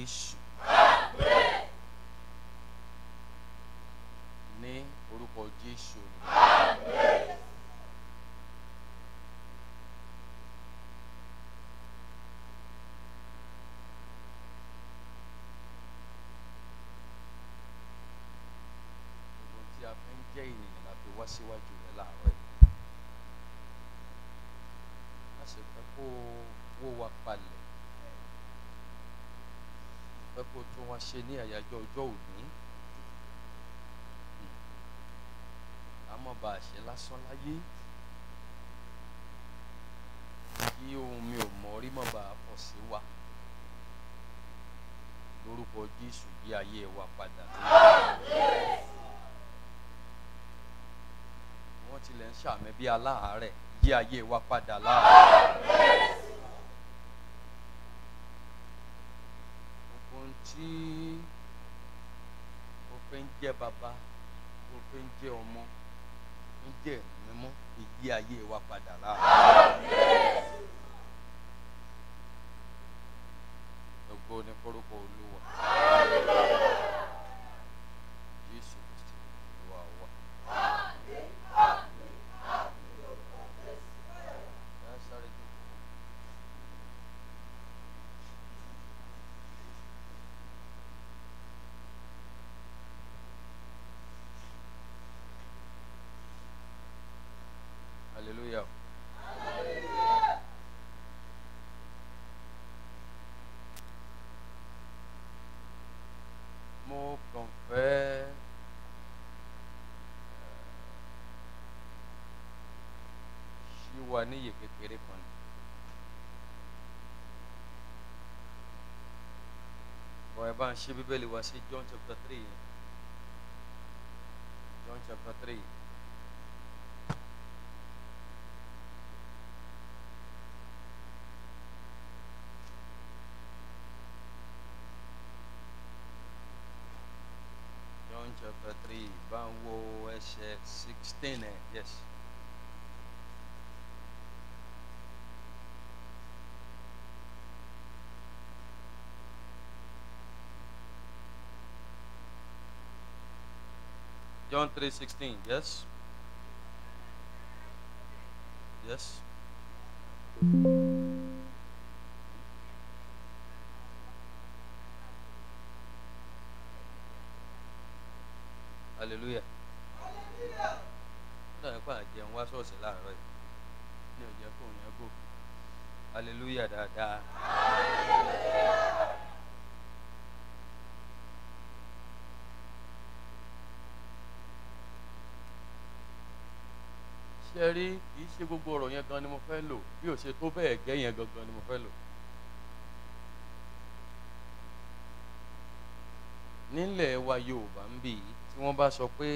jésù ní orúkọ jésù ń jẹ́ ènìyàn la fi wá síwájú rẹ láàárọ̀ yìí. A sì fẹ́ kó wó wa palẹ̀ fẹ́ kó tún wá ṣe ní àyájọ́ ọjọ́ òní. Àmọ́ bá lásán láyé. Kí ohun mi ò mọ̀ rí mọ́ pọ̀ sí wa. Lórúkọ jésù yí ayé wa padà. Wọ́n tilẹ̀ ń ṣàmì bí aláàárẹ̀. Yí ayé wa padà láàárẹ̀. ohun tí ó fẹ́ ń jẹ́ bàbá ó fẹ́ ń jẹ́ ọmọ ń jẹ́ mímọ́ ìyí ayé wa padà láàárẹ̀. ògo ni forúkọ olúwa. jésù kristi olúwa wa. Ẹ sáré jókòó. hallelujah. Mo kàn fẹ́ ṣí wa níyè kékeré kan ni. bọ̀ ẹ bá John chapter three. John chapter three. Bá wo ẹsẹ̀ 16 ẹ̀, yes. John 3:16, yes. Yes. Ṣe gbogbo ọ̀rọ̀ yẹn gan ni mo fẹ́ lò bí ò ṣe tó bẹ́ẹ̀ gẹ́ yẹn gangan ni mo fẹ́ lò. nílẹ̀ wa Yorùbá ń bì í tí wọ́n bá sọ pé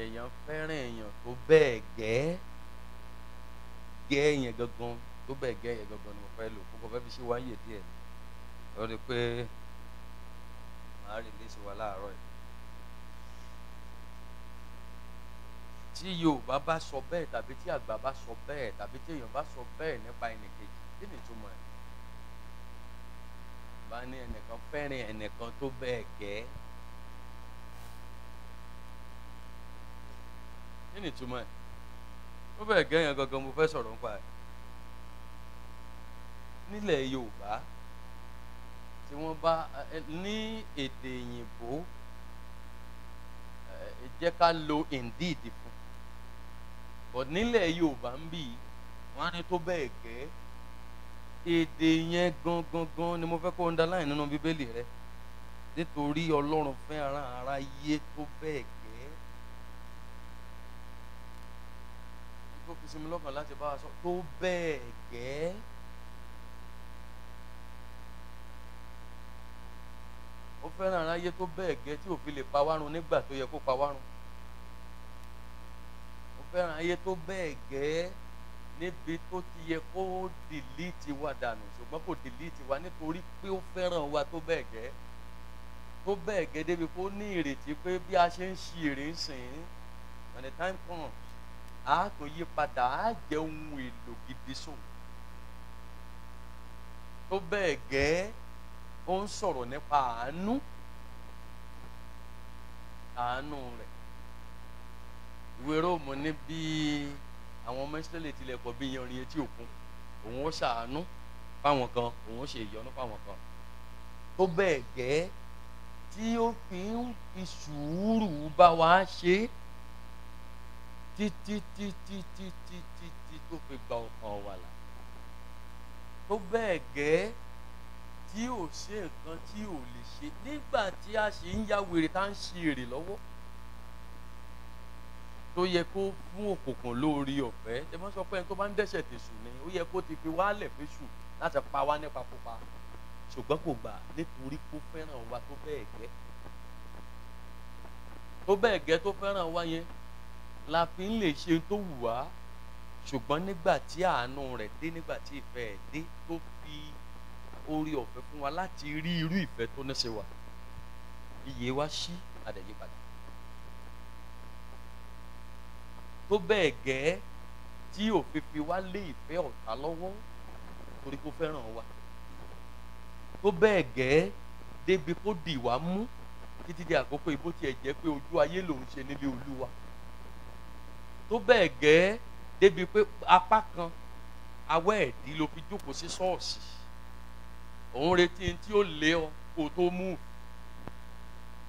èèyàn fẹ́ràn èèyàn tó bẹ́ẹ̀ gẹ́ gẹ́ yẹn gangan tó bẹ́ẹ̀ gẹ́ yẹn gangan ni mo fẹ́ lò kókò fẹ́ fi ṣe wáyé díẹ̀ lórí pé màá rìlíìsì wa láàárọ̀ yìí. Tí Yorùbá bá sọ bẹ́ẹ̀ tàbí tí àgbà bá sọ bẹ́ẹ̀ tàbí tí èèyàn bá sọ bẹ́ẹ̀ nípa ẹnìkejì kí ni ìtumọ̀ ẹ̀? bá ní ẹnìkan fẹ́ràn ẹnìkan tó bẹ́ẹ̀ gẹ́ kí ni ìtumọ̀ ẹ̀? tó bẹ́ẹ̀ gẹ́ yẹn gangan mo fẹ́ sọ̀rọ̀ nípa ẹ̀ nílẹ̀ Yorùbá tí wọ́n bá ní èdè òyìnbó jẹ́ ká lo indeed fún but nílẹ̀ Yorùbá ń bì wọ́n á ní tó bẹ́ẹ̀ gẹ́ èdè yẹn gangan gan ni mo fẹ́ kó underline nínú bíbélì rẹ. Nítorí Ọlọ́run fẹ́ ara ara yé tó bẹ́ẹ̀ gẹ́. Tó fi sinmi lọ́kàn láti bá wa sọ tó bẹ́ẹ̀ gẹ́. ó fẹ́ràn aráyé tó bẹ́ẹ̀ gẹ́ tí ò lè pa wárun nígbà tó yẹ kó pa wárun fẹ́ràn ayé tó bẹ́ẹ̀ gẹ́ níbi tó ti yẹ kó dìlítì wa dànù. Ṣùgbọ́n kò dìlítì wa nítorí pé ó fẹ́ràn wa tó bẹ́ẹ̀ gẹ́. Tó bẹ́ẹ̀ gẹ́ débi kó ní ìrètí pé bí a ṣe ń ṣi èrè when the time comes a tó yí padà á jẹ́ ohun èlò gidi sóò tó bẹ́ẹ̀ gẹ́ ó ń sọ̀rọ̀ nípa àánú. Àánú rẹ̀ ìwé róòmù ní bí àwọn ọmọ ìsírẹ́lì tilẹ̀ pọ̀ bí yanrìn etí òkun. Òun ó ṣàánú fáwọn kan òun ó ṣe ìyọ́nú fáwọn kan. Tó bẹ́ẹ̀ gẹ́ tí ó fi ń fi sùúrù bá wa ṣe títí tó fi gba ọkàn wa là. Tó bẹ́ẹ̀ gẹ́ tí ò ṣe nǹkan tí ò lè ṣe nígbà tí a ṣì ń ya wèrè tá ń ṣe èrè lọ́wọ́ tó yẹ kó fún òkùnkùn lórí ọ̀fẹ́. Ẹ má sọ pé ẹni tó bá ń dẹ́ṣẹ̀ tèṣù ni ó yẹ kó ti fi wálẹ̀ fẹ́ṣù láti pa wá nípa pupa. Ṣùgbọ́n kò gbà nítorí kó fẹ́ràn wa tó bẹ́ẹ̀ gẹ́. Tó bẹ́ẹ̀ gẹ́ tó fẹ́ràn wa yẹn la fi ń lè ṣe tó wù wá. Ṣùgbọ́n nígbà tí àánú rẹ̀ dé nígbà tí ìfẹ́ ẹ̀ dé tó fi orí ọ̀fẹ́ fún wa láti rí irú ìfẹ́ tó ní sí wa iye wa ṣí àdẹ̀yípadà tó bẹ́ẹ̀ gẹ́ tí òfin fi wá lé ìfẹ́ ọ̀tá lọ́wọ́ torí kó fẹ́ràn wa. Tó bẹ́ẹ̀ gẹ́ débi kó dì wá mú títí di àkókò ìbò tiẹ̀ jẹ́ pé ojú ayé lòún ṣe nílé olúwa. Tó bẹ́ẹ̀ gẹ́ débi pé apá kan awẹ́ ẹ̀dí ló fi jókòó sí ṣọ́ọ̀ṣì. Òun retí tí ó lé ọ kó tó mú.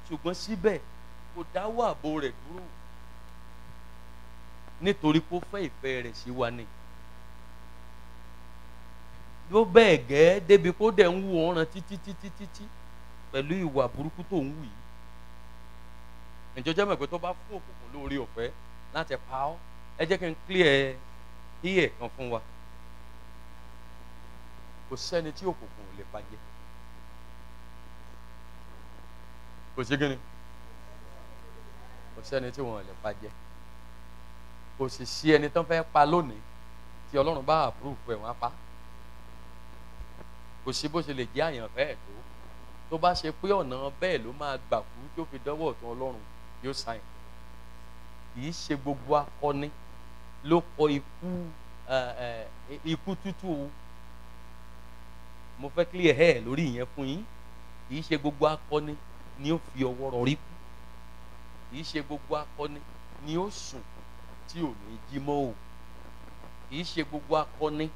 Ṣùgbọ́n síbẹ̀ kò dáwọ́ ààbò rẹ̀ dúró nítorí kó fẹ́ ìfẹ́ rẹ̀ sí wa ni. Ló bẹ́ẹ̀ gẹ́ débi kó dẹ̀ ń wù ọ́ràn títí títí títí pẹ̀lú ìwà burúkú tó ń wù yìí. Ìjọjẹ́ mọ̀ pé tó bá fún òkùnkùn lórí ọ̀fẹ́ láti pa ọ́ ẹ jẹ́ kí n clear iye kan fún wa. Kò sẹ́ni tí òkùnkùn ò lè pàjẹ́ kò sí gíní kò sẹ́ni tí wọ́n lè pàjẹ́ kò sì sí ẹni tó fẹ́ pa lónìí tí ọlọ́run bá àpúrúfù ẹ̀ wọ́n á pa kò sí bó ṣe lè jẹ́ àyànfẹ́ ẹ̀ tó. Tó bá ṣe pé ọ̀nà bẹ́ẹ̀ ló máa gbà kú tó fi dánwò ọ̀tún ọlọ́run yóò sáyìn kì í ṣe gbogbo akọni ló kọ ikú ikú tútù o. Mo fẹ́ clear ẹ̀ lórí ìyẹn fún yín. Kì í ṣe gbogbo akọni ni ó fi ọwọ́ rọrí kú. Kì í ṣe gbogbo akọni ni ó sùn tí ò ní jí mọ́ o. Kì í ṣe gbogbo akọni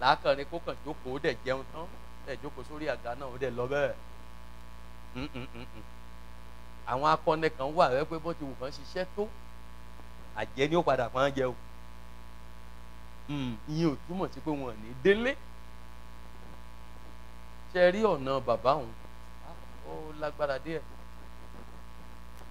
làákàrin kó kàn jókòó dẹ̀ jẹun tán dẹ̀ jókòó sórí àga náà ó dẹ̀ lọ bẹ́ẹ̀. Àwọn akọni kan wà rẹ bó ti wù kán ṣiṣẹ́ tó àjẹ́ ni ó padà pọ́n jẹ o. Ìyẹn ò túmọ̀ sí pé wọn ò ní délé. Ṣe rí ọ̀nà bàbá òun? Ó lágbára díẹ̀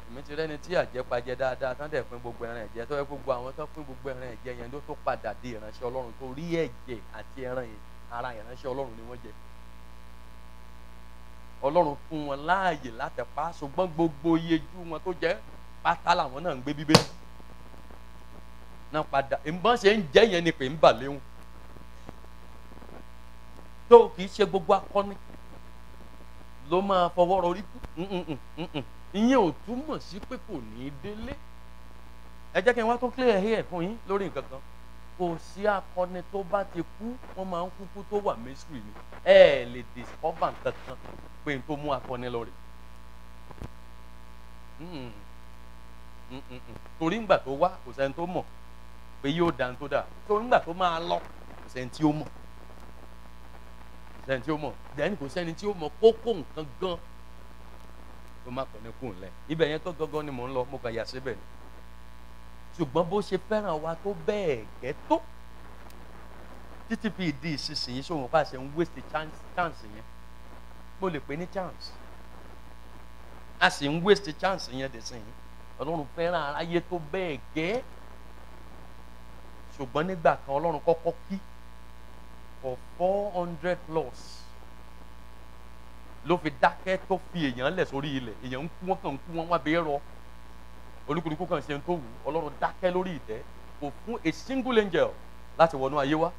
èmi ti rẹ́ni tí àjẹpajẹ dáadáa tán dẹ̀ pín gbogbo ẹran ẹ̀jẹ̀ tó yẹ gbogbo àwọn tó pín gbogbo ẹran ẹ̀jẹ̀ yẹn ló tó padà di ìránṣẹ́ ọlọ́run tó rí ẹ̀jẹ̀ àti ẹran ara ìránṣẹ́ ọlọ́run ni wọ́n jẹ. Ọlọ́run fún wọn láàyè láti pa ṣùgbọ́n gbogbo iyejú wọn tó jẹ́ pátá làwọn náà ń gbé bíbélì. Náà padà ìbọn ṣe ń jẹ́ yẹn ni pé ń bà léwu. Tó kì í ṣe gbogbo akọni ló máa fọwọ́ rọrí ìyẹn ò túmọ̀ sí pé kò ní í délé. Ẹ jẹ́ kí n wá tó clear here fún yín lórí nǹkan kan. Kò sí akọni tó bá ti kú wọ́n máa ń kúkú tó wà mystery ni. Ẹ lè discover nǹkan kan pé n tó mú akọni lọ rè. Torí ńgbà tó wá kò sẹ́ni tó mọ̀ pé yóò dá n tó dà torí ńgbà tó máa lọ kò sẹ́ni tí ó mọ̀. Sẹ́ni tí ó mọ̀. Dẹ́ni kò sẹ́ni tí ó mọ̀ kókó nǹkan gan tó má kọ́ ní kùn lẹ̀ ibẹ̀ yẹn tó gangan ni mò ń lọ mo kàn yà síbẹ̀ ni. Ṣùgbọ́n bó ṣe fẹ́ràn wa tó bẹ́ẹ̀ gẹ́ tó títí fi ìdí ìsinsìnyí sóhun bá ṣe ń waste chance chance yẹn? Mo lè pè ní chance. A sì ń waste chance yẹn dè sí yìí. Ọlọ́run fẹ́ràn aráyé tó bẹ́ẹ̀ gẹ́. Ṣùgbọ́n nígbà kan ọlọ́run kọ́kọ́ kí for four hundred plus ló fi dákẹ́ tó fi èèyàn lẹ̀ sórí ilẹ̀. Èèyàn ń kú wọn kàn ń kú wọn wá bẹ́ẹ̀ rọ. Olúkúlùkù kan ṣe ń tó wù ọlọ́run dákẹ́ lórí ìtẹ́. Kò fún a single angel láti wọnú ayé wá.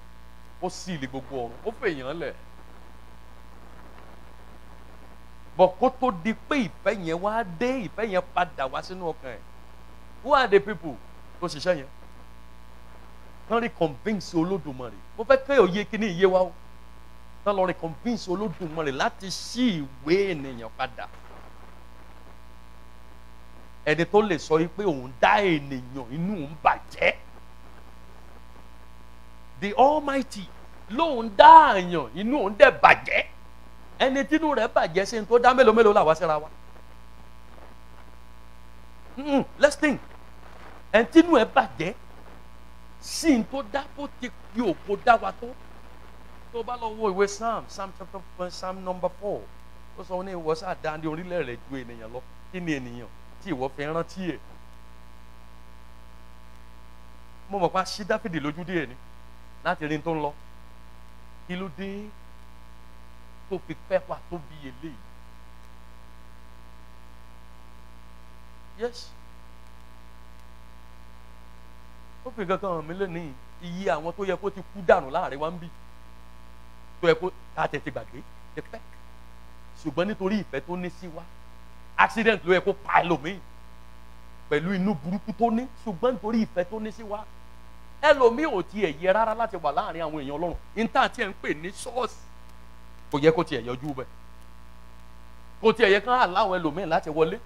Ó sì lè gbogbo ọ̀run. Ó fẹ́ èèyàn lẹ̀. Bọ̀ kó tó di pé ìfẹ́ yẹn wá dé ìfẹ́ yẹn padà wá sínú ọkàn ẹ̀. Who are the people tó ṣiṣẹ́ yẹn? Kán rí convince olódùmarè. Mo fẹ́ kẹ́ òye kíní iye wa o tán lọ reconvince olódùmarè láti ṣí ìwé ènìyàn padà. Ẹni tó lè sọ pé òun dá ènìyàn inú òun bàjẹ́. The almighty lóun dá àyàn inú òun dẹ̀ bàjẹ́. Ẹni tínú rẹ̀ bàjẹ́ sí ní tó dá mélòó mélòó làwa síra wa. Mm-mm, let's think. Ẹni tínú ẹ̀ bàjẹ́ sí ní tó dá bó ti fi òkò dá wa tó tó bá lọ wo ìwé psalm psalm chapter four psalm number four ó sọ ní ìwọ sáà dá ní orílẹ̀ rẹ̀ ju ènìyàn lọ. Kí ni ènìyàn tí ìwọ fi rántí ẹ̀? Mo mọ̀ pa sí dáfídì lójú díẹ̀ ni láti rí n tó ń lọ. Kí ló dé tó fi pẹ́ wá tó bí eléyìí? Yes. Ó fi kankan hàn mí lónìí. Iye àwọn tó yẹ kó ti kú dànù láàárín wa ń bì tó yẹ kó ká tètè gbàgbé pec ṣùgbọ́n nítorí ìfẹ́ tó ní sí wa accident ló yẹ kó pa ẹlòmíì pẹ̀lú inú burúkú tó ní ṣùgbọ́n nítorí ìfẹ́ tó ní sí wa ẹlòmíì ò tiẹ̀ yẹ rárá láti wà láàárín àwọn èèyàn ọlọ́run. Níta tí ẹ̀ ń pè ní ṣọ́ọ̀ṣì kò yẹ kó tiẹ̀ yọjú bẹ́ẹ̀. Kò tiẹ̀ yẹ kán àláwọn ẹlòmíì láti wọlé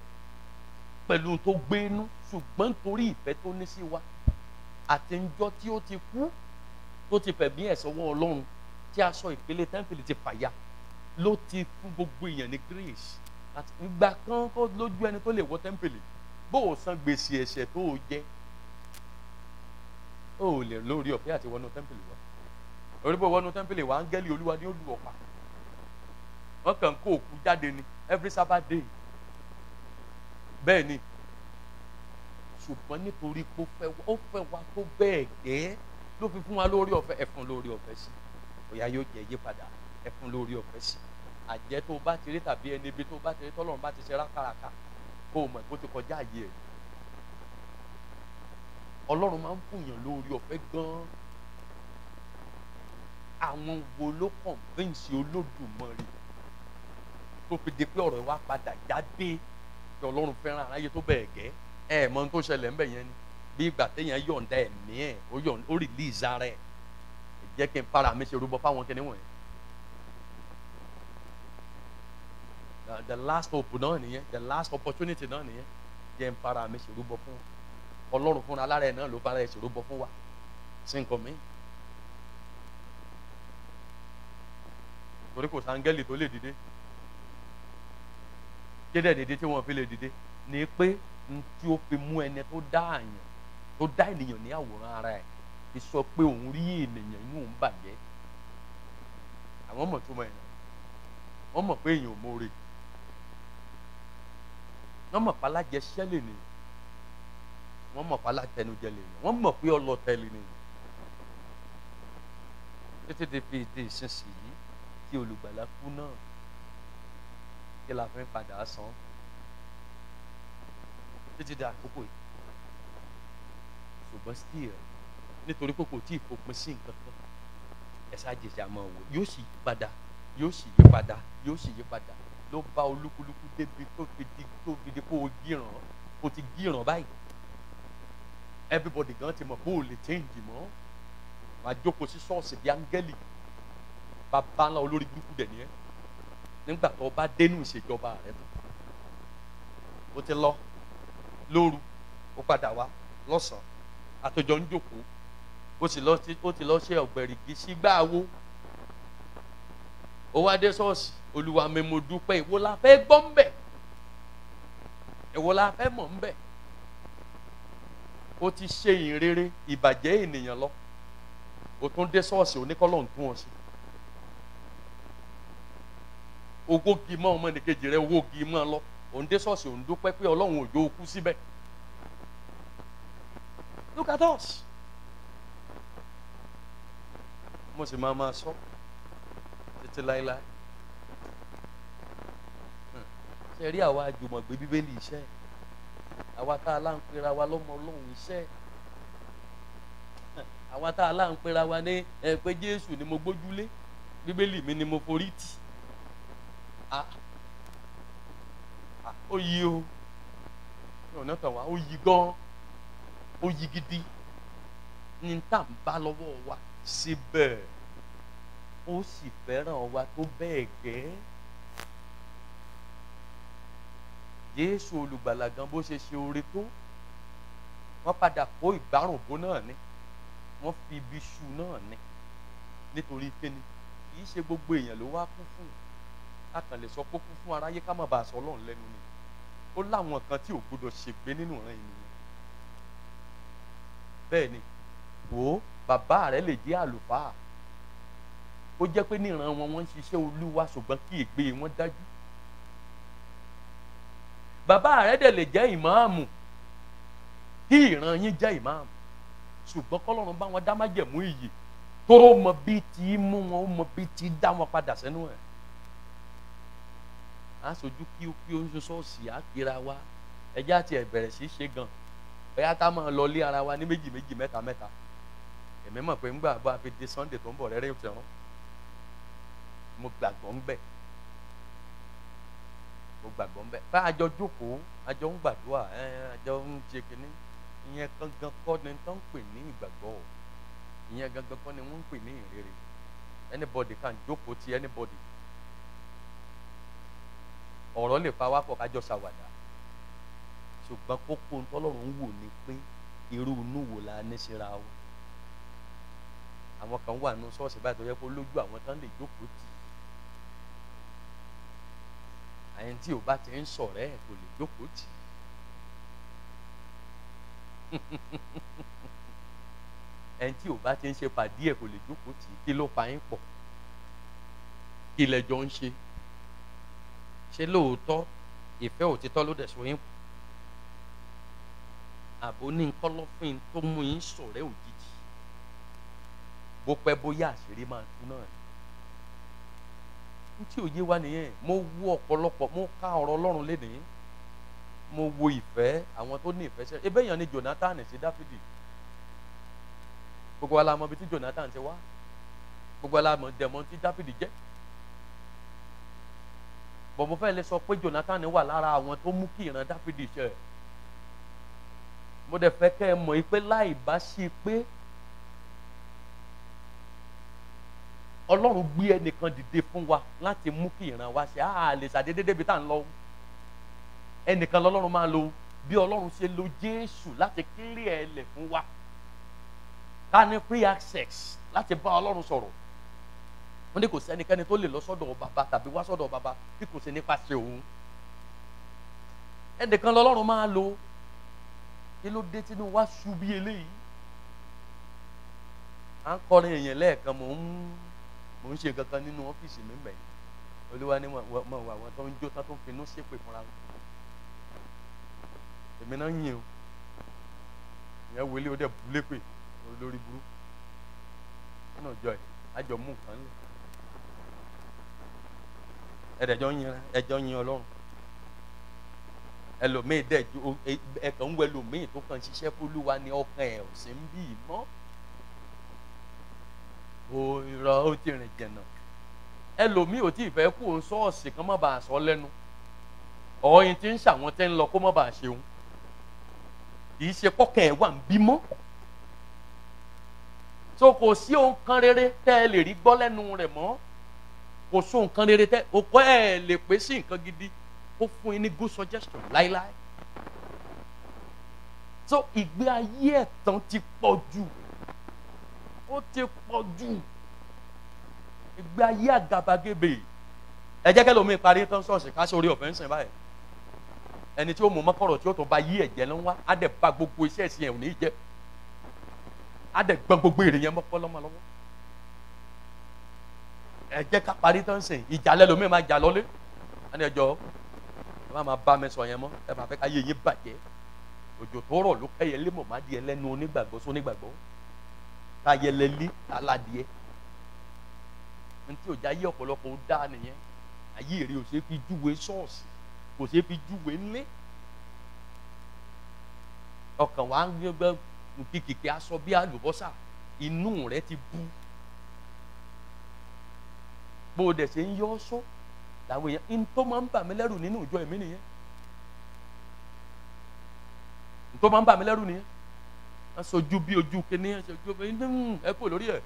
pẹ̀lú tó gbénú ṣùgbọ́n nítorí ìfẹ́ tó ní sí wa àti njọ́ tí ó ti kú tó ti fẹ̀mí ẹ̀ ọlọ́run tí aṣọ ìpele tẹ́ḿpìlì ti fàya ló ti fún gbogbo èèyàn ní grace. Àti ìgbà kan kó lójú ẹni tó lè wọ tẹ́ḿpìlì bó o san gbèsè ẹ̀ṣẹ̀ tó o jẹ o lè lórí ọ̀fẹ́ àti wọnú tẹ́ḿpìlì wa. Orí bó wọnú tẹ́ḿpìlì wa áńgẹ́lì olúwa ni ó lu ọ̀pá wọ́n kàn kó òkú jáde ni every sabbath day bẹ́ẹ̀ ni. Ṣùgbọ́n nítorí pé fẹ́ wa tó bẹ́ẹ̀ gẹ́ ló fi fún wa lórí ọ̀fẹ́ ẹ̀fún lórí ọ̀fẹ́ sí òyà yóò jẹ́ yípadà ẹ̀fún lórí ọ̀fẹ́ sí àjẹ́ tó bá ti rí tàbí ẹni ibi tó bá ti rí tọ́lọ́run bá ti ṣe rákàràkà kó o mọ̀ kó ti kọjá àyè ẹ̀. Ọlọ́run máa ń fúnyàn lórí ọ̀fẹ́ gan-an. Àwọn wo ló convince olódùmarè tó fi di pé ọ̀rọ̀ wa padà jáde pé ọlọ́run fẹ́ràn aráyé tó bẹ́ẹ̀ gẹ́? Ẹ mọ ohun tó ṣẹlẹ̀ ńbẹ̀ yẹn ni. Bí ìgbà téèyàn yọ̀ǹda ẹ̀mí ẹ̀ ó release ara ẹ̀ jẹ́ kí n para mi ṣe rúbọ fáwọn kìnìún wọ̀nyẹn. The- last hope náà nìyẹn. The last opportunity náà nìyẹn. Jẹ́ n para mi ṣe rúbọ fún ọlọ́run fúnra lára ẹ̀ náà ló fara ẹ̀ ṣe rúbọ fún wa. Sí nǹkan mi. torí kò sáńgẹ́lì tó lè dìde. Kéde dìde tí wọ́n fi lè dìde? Ni pé n tí ó fi mú ẹni tó dá àyàn tó dá ènìyàn ní àwòrán ara ẹ̀ fi sọ pé òun rí ènìyàn inú òun bàjẹ́ àwọn mọ̀ tó mọ̀ ẹ̀ wọ́n mọ̀ pé èèyàn ò mórè wọ́n mọ̀ pálájẹsẹ́ lè nìyàn wọ́n mọ̀ pálátẹnujẹ lè nìyàn wọ́n mọ̀ pé ọlọ́tẹ lè nìyàn títí di fi di ìsinsìnyí tí olùgbàlà kú náà kí la fẹ́ padà san? Títí di àkókò yìí. Ṣùgbọ́n still nítorí pé kò tí ì fòpin sí nǹkan kan ẹ̀sà jèjì àmọ́ wò. Yóò sì yí padà yóò sì yí padà yóò sì yí padà. Ló bá olúkúlùkù débi tó fi di tó fi di kó o gíràn o ti gíràn báyìí. Everybody gan ti mọ̀ kó o lè change mọ́. Wàá jókòó sí ṣọ́ọ̀ṣì bíi áńgẹ́lì. Bàbá ńlá olórí burúkú dẹ̀ ẹ́. Nígbà tó o bá dénú ìṣèjọba rẹ tán o ti lọ lóru ó padà wá lọ́sàn-án. Ń jókòó ó sì lọ ó ti lọ ṣe ọ̀gbẹ̀rìgì sígbà wo. Ó wá dé ṣọ́ọ̀ṣì olúwa mi mo dúpẹ́. Ìwo la fẹ́ gbọ́ ń bẹ̀? Ìwo la fẹ́ mọ̀ ń bẹ̀? Ó ti ṣe ìrere ìbàjẹ́ ènìyàn lọ. Ó tún dé ṣọ́ọ̀ṣì oníkọ́lọ́ ń tún ọ sí owó gi mọ́ ọmọ nìkejì rẹ owó gi mọ́ lọ. Òun dé ṣọ́ọ̀ṣì òun dúpẹ́ pé ọlọ́run òjò okú síbẹ̀. Look at us mo sì máa máa sọ títí láéláé. Ṣe rí àwa àjùmọ̀gbé bíbélì iṣẹ́? Àwa tá a láǹpẹ̀ra wa lọ́mọ ọlọ́run iṣẹ́. Àwa tá a láǹpẹ̀ra wa ní ẹ pé jésù ni mo gbójúlé bíbélì mi ni mo forí tì. Ó yí o. Ọ̀nà tàn wá ó yí gan ó yí gidi. Ní tá à wa síbẹ̀. Ó sì fẹ́ràn wa tó bẹ́ẹ̀ gẹ́. Jésù olùgbàlà gan bó ṣe ṣe oore tó. Wọ́n padà kó ìgbárùnbó náà ni. Wọ́n fi ibi ṣu náà ni. Nítorí kíni kì í ṣe gbogbo èèyàn ló wá kú fún. A kàn lè sọ pé kú fún aráyé ká má bàa sọ Ọlọ́run lẹ́nu ni. Ó láwọn kan tí ò gbọdọ̀ ṣègbé nínú ìran ènìyàn. Bẹ́ẹ̀ ni wò ó bàbá rẹ lè jẹ́ àlùfáà. Ó jẹ́ pé níran wọn wọ́n ń ṣiṣẹ́ olúwa ṣùgbọ́n kí ègbé wọn dájú. Bàbá rẹ dẹ̀ lè jẹ́ ìmáàmù. Kí ìran yín jẹ́ ìmáàmù. Ṣùgbọ́n kọ́lọ́run bá wọn dá májẹ̀mú iyì tóró mọ bí tí mú wọn ó mọ bí tí dá wọn padà sẹ́nu ẹ̀. Á sojú kí ó kí ó ń ṣọ́ọ̀ṣì á kíra wa. Ẹjẹ́ àti ẹ̀bẹ̀rẹ̀ sí ṣe gan. Bóyá tá a máa lọ lé ara wa ní méjì méjì mẹ́ta mẹ́ta èmi mọ̀ pé ńgbà bá fi dé Sunday tó ń bọ̀ rẹ́rẹ́ ìtẹ̀rán mo gbàgbọ́ ń bẹ̀. Mo gbàgbọ́ ń bẹ̀. Bá a jọ jókòó a jọ ń gbàdúrà a jọ ń ṣe kínní. Ìyẹn gangan kọ́ ni tó ń pè ní ìgbàgbọ́. Ìyẹn gangan kọ́ ni wọ́n ń pè ní ìrere. Anybody can jókòó ti anybody. Ọ̀rọ̀ lè fa wá pọ̀ kájọ ṣàwàdà. Ṣùgbọ́n kókó ntọ́lọ́run wò ni pé irú inú wo la ní síra o àwọn kan wà nínú ṣọ́ọ̀ṣì báyìí tó yẹ kó lójú àwọn tán lè jókòó tì. Àyẹn tí ò bá ti ń sọ̀rọ̀ ẹ̀ kò lè jókòó tì. Ẹni tí ò bá ti ń ṣe pàdé ẹ̀ kò lè jókòó tì. Kí ló pa yín pọ̀? Kí lẹ́jọ́ ń ṣe? Ṣé lóòótọ́ ìfẹ́ òtítọ́ ló dẹ̀ sọ yín pọ̀? Àbò ní tó mú yín ṣọ̀rẹ́ òjijì bó pẹ́ bóyá àṣírí máa tú náà ni. Tí òye wa nìyẹn. Mo wo ọ̀pọ̀lọpọ̀ mo ká ọ̀rọ̀ Ọlọ́run lénìí. Mo wo ìfẹ́ àwọn tó ní ìfẹ́ sẹ́. Ebe èèyàn ni Jonathan sí Dáfídì. Gbogbo wa la mọ̀ Jonathan ti wá. Gbogbo wa la mọ̀ dẹ̀mọ́ tí Dáfídì jẹ́. Bọ̀ mo fẹ́ lè sọ pé Jonathan wà lára àwọn tó mú kí ìran Dáfídì ṣẹ. Mo dẹ̀ fẹ́ kẹ́ ẹ mọ̀ pé láì bá ṣe pé Ọlọ́run gbé ẹnìkan dìde fún wa láti mú kí ìran wa ṣe. Á lè ṣàdédé débi tá à ń lọ ẹnìkan lọ́lọ́run máa lo bí Ọlọ́run ṣe lo Jésù láti kílí ẹ lẹ̀ fún wa. Ká ní free access láti bá Ọlọ́run sọ̀rọ̀. Wọ́n ní kò sẹ́nikẹ́ni tó lè lọ sọ́dọ̀ bàbá tàbí wá sọ́dọ̀ bàbá bí kò sí nípa ṣe òun. Ẹnìkan lọ́lọ́run máa lo. Kí ló dé tínú wá ṣu bí eléyìí? À ń kọrin èèyàn lẹ́ẹ̀kan mò ń ń ṣe kankan nínú ọ́fíìsì mi mẹ́yìn olúwa ni mo wà àwọn tó ń jó tó ń finú ṣépè fúnra wọn. Èmi náà yìn o. Ìyẹn wọlé ó dẹ̀ bú lépè lórí burú. Nínú ìjọ yìí àjọ mú nǹkan lẹ̀. Ẹ̀dẹ̀jọ́ yin ẹjọ́ yin ọlọ́run. Ẹlòmíì dẹ̀ ẹ̀kàn ń wọ ẹlòmíì tó kàn ṣiṣẹ́ fúlùwà ní ọkàn ẹ̀ ò ń bì í mọ́ òòrọ̀ ó ti rìn jẹ̀nà. Ẹlòmíì ò tí ì fẹ́ kú òun ṣọ́ọ̀ṣì kan má bàa sọ lẹ́nu. Ọ̀yin tí ń ṣàwọn tẹ́ ń lọ kó má bàa ṣeun kì í ṣe pọ́kàn ẹ̀ wà ń bímọ́ so kò sí ohun kan rere tẹ́ ẹ lè rí gbọ́ lẹ́nu rẹ̀ mọ́. Kò sí ohun kan rere tẹ́ kọ́ ẹ lè pè sí nǹkan gidi ó fún yín ní good suggestion láíláí. So ìgbé ayé ẹ̀tàn ti pọ̀ jù ó ti pọ̀ jù. Ìgbé ayé àgàbàgebè. Ẹ jẹ́ kẹ́lẹ́ omi parí tán ṣọ́ọ̀ṣì ká sórí ọ̀fẹ́ ń sìn báyìí. Ẹni tí ó mú mọ́kọ̀rọ̀ tí ó tó bá yí ẹ̀jẹ̀ ló ń wá á dẹ̀ bá gbogbo iṣẹ́ ìsìn ẹ̀ ò ní jẹ́. Á dẹ̀ gbọ́n gbogbo èrè yẹn mọ́kọ́ lọ́mọ lọ́wọ́. Ẹ jẹ́ ká parí tán sìn ìjà lẹ́lu mi máa jà lọ́lé. Ẹni ẹjọ́ ẹ má máa bá mi sọ yẹn mọ́. Ẹ máa fẹ́ ká yé yín bàjẹ́. Òjò tó rọ̀ ló kẹ́yẹ lé mọ̀ má di ẹlẹ́nu onígbàgbọ́ sónígbàgbọ́ yẹlẹ lé aládìẹ ntí òjá yé ọ̀pọ̀lọpọ̀ ó dá nìyẹn. Ayé èrè ò ṣeé fi júwe ṣọ́ọ̀ṣì kò ṣeé fi júwe ńlé. Ọkàn wa ń gbẹ nkìkìkì aṣọ bí àlùbọ́sà inú rẹ ti bú bó o dẹ̀ ṣe ń yọ ọ́ sọ làwọn èèyàn ntọ́ máa ń bà mí lẹ́rù nínú ìjọ ẹ̀mí nìyẹn. Ntọ́ máa ń bà mí lẹ́rù nìyẹn wọ́n sojú bí ojú kíní ẹ̀ sojú bí ẹ kú lórí ẹ̀.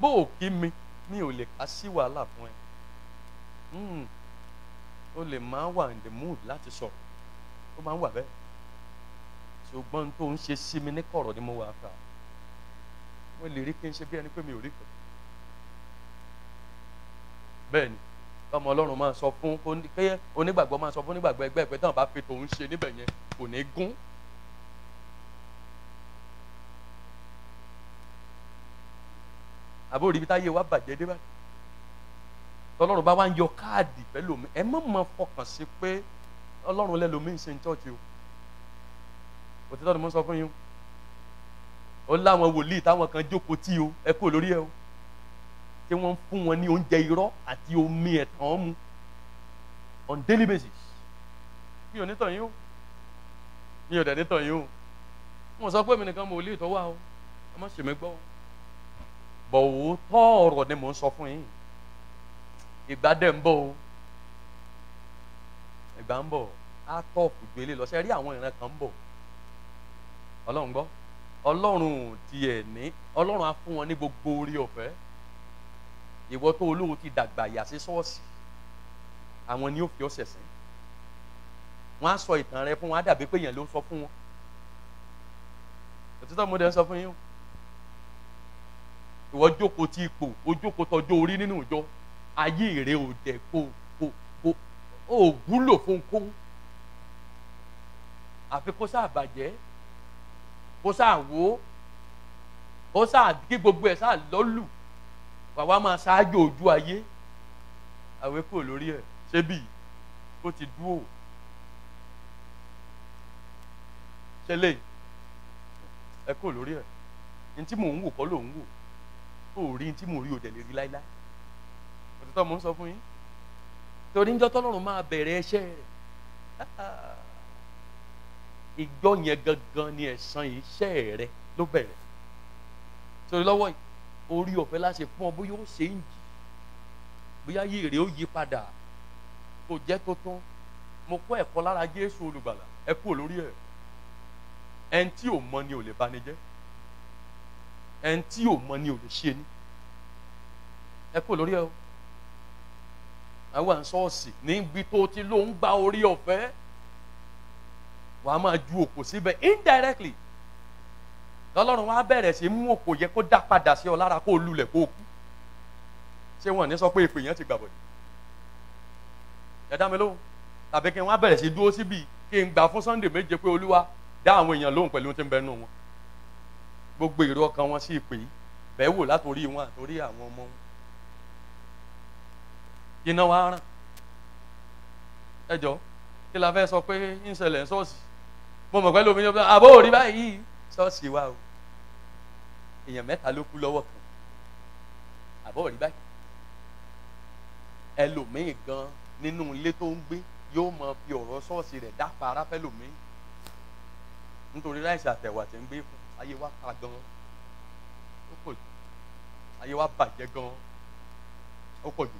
Bó o kí mi mi ò lè ká sí wàhálà fún ẹ. Mm. o lè máa wà in the mood láti sọ̀rọ̀. Ó máa ń wà bẹ́ẹ̀. Ṣùgbọ́n tó ń ṣe sí mi ní kọ̀rọ̀ ni mo wà fà mo lè rí kí n ṣe bí ẹni pé mi ò rí kan bẹ́ẹ̀ ni ọmọ ọlọ́run máa sọ fún onígbàgbọ́ máa sọ fún onígbàgbọ́ ẹgbẹ́ pé táwọn bá fi tòun ṣe níbẹ̀ yẹn kò ní gún àbó rí ibi táyé wa bàjẹ́ dé báyìí? Tọ́lọ́run bá wá ń yọ káàdì pẹ̀lú mi. Ẹ má máa fọkàn sí pé ọlọ́run lẹ́lòmí ń ṣe ń chọ́ọ̀chì o. Òtítọ́ ni mo ń sọ fún yín ó láwọn wòlíì táwọn kan jókòó tí o. Ẹ kú lórí ẹ o. Tí wọ́n ń fún wọn ní oúnjẹ irọ́ àti omi ẹ̀tàn mu on daily basis. Mi ò ní tàn yín o. Mi ò dẹ̀ ní tàn yín o. Wọn sọ pé mi nìkan mo wòlíì tó wà o. Ẹ má ṣe mí gbọ́ o bọ̀ òótọ́ ọ̀rọ̀ ni mò ń sọ fún yín. Ìgbà dẹ̀ ń bọ̀ o. Ìgbà ń bọ̀. Á tọ̀pù gbélé lọ. Sí ẹ rí àwọn ìran kan ń bọ̀? Ọlọ́run gbọ́. Ọlọ́run tiẹ̀ ní. Ọlọ́run á fún wọn ní gbogbo orí ọ̀fẹ́. Ìwọ tó olóhùn ti dàgbà yà sí ṣọ́ọ̀ṣì. Àwọn ni ó fi ọ̀sẹ̀ sìn. Wọ́n á sọ ìtàn rẹ fún wọn. Á dàbí pé yẹn ló sọ fún wọn. Òtítọ́ mo dẹ̀ sọ fún yín o ìwọ jókòó tí ipò o jókòó tọjọ́ orí nínú ìjọ. Ayé rẹ ò dẹ̀ kó kó kó ó wúlò fún kó. Àfi kó sáà bàjẹ́ kó sáà wó kó sáà kí gbogbo ẹ̀ sáà lọ́lù. Wàá máa ṣáájú ojú ayé. Àwé kò lórí ẹ̀. Ṣébì ó ti dúró. Ṣẹlẹ̀ ẹ kò lórí ẹ̀. Ní mò ń wò kọ́ ló ń wò ó rí tí ń rí òdẹ̀ lè rí láíláí. Òtítọ́ mò ń sọ fún yín. Torí ń jọ́ tọ́lọ́run máa bẹ̀rẹ̀ ẹṣẹ́ rẹ̀. Ìjọ yẹn gangan ni ẹ̀san iṣẹ́ rẹ ló bẹ̀rẹ̀. Torí lọ́wọ́ yìí orí ọ̀fẹ́ láṣẹ fún ọ bóyá ó ṣe ń jì bóyá yìí rè ó yí padà kò jẹ́ tuntun mo kọ́ ẹ̀kọ́ lára Jésù olùgbàlà ẹ kú olórí ẹ̀. Ẹni tí ò mọ ni ò lè bani jẹ́ ẹni tí ò mọ ni ò lè ṣe ni. Ẹ kú olórí ẹ̀ o. Àwọn àǹsọ́ọ̀sì níbi tó ti ló ń gba orí ọ̀fẹ́. Wàá máa ju òkò síbẹ̀ indirectly. Lọ́lọ́run wa bẹ̀rẹ̀ sí mú òkò yẹ kó dá padà sí ọ lára kó lulẹ̀ kó kú. Ṣé wọn ní sọ pé èpè yẹn ti gbàbọ̀dì ẹ dá mi lóhùn. Tàbí kí wọn bẹ̀rẹ̀ sí dúró síbi kí n gbà fún Sunday méje pé olúwa dá àwọn èèyàn lóhùn pẹ̀lú tí ń bẹ wọn gbogbo èrò ọkàn wọn sí ìpè bẹ́ẹ̀ wò látòrí wọn àtòrí àwọn ọmọ wọn. Iná wa rán. Ẹ jọ kí la fẹ́ sọ pé ń ṣẹlẹ̀ ń ṣọ́ọ̀ṣì? Mo mọ̀ lómi ní ọ̀bẹ àbó òrí báyìí. Ṣọ́ọ̀ṣì wa o. Èèyàn mẹ́ta ló kú lọ́wọ́ kan. Àbó òrí báyìí. Ẹlòmíì gan nínú ilé tó ń gbé yóò mọ fi ọ̀rọ̀ ṣọ́ọ̀ṣì rẹ̀ dápa ara fẹ́ lòmíì nítorí láìsí àtẹ̀wà tí ń gbé fún ayé wa ta gan. Ó pọ̀ jù. Ayé wa bàjẹ́ gan. Ó pọ̀ jù.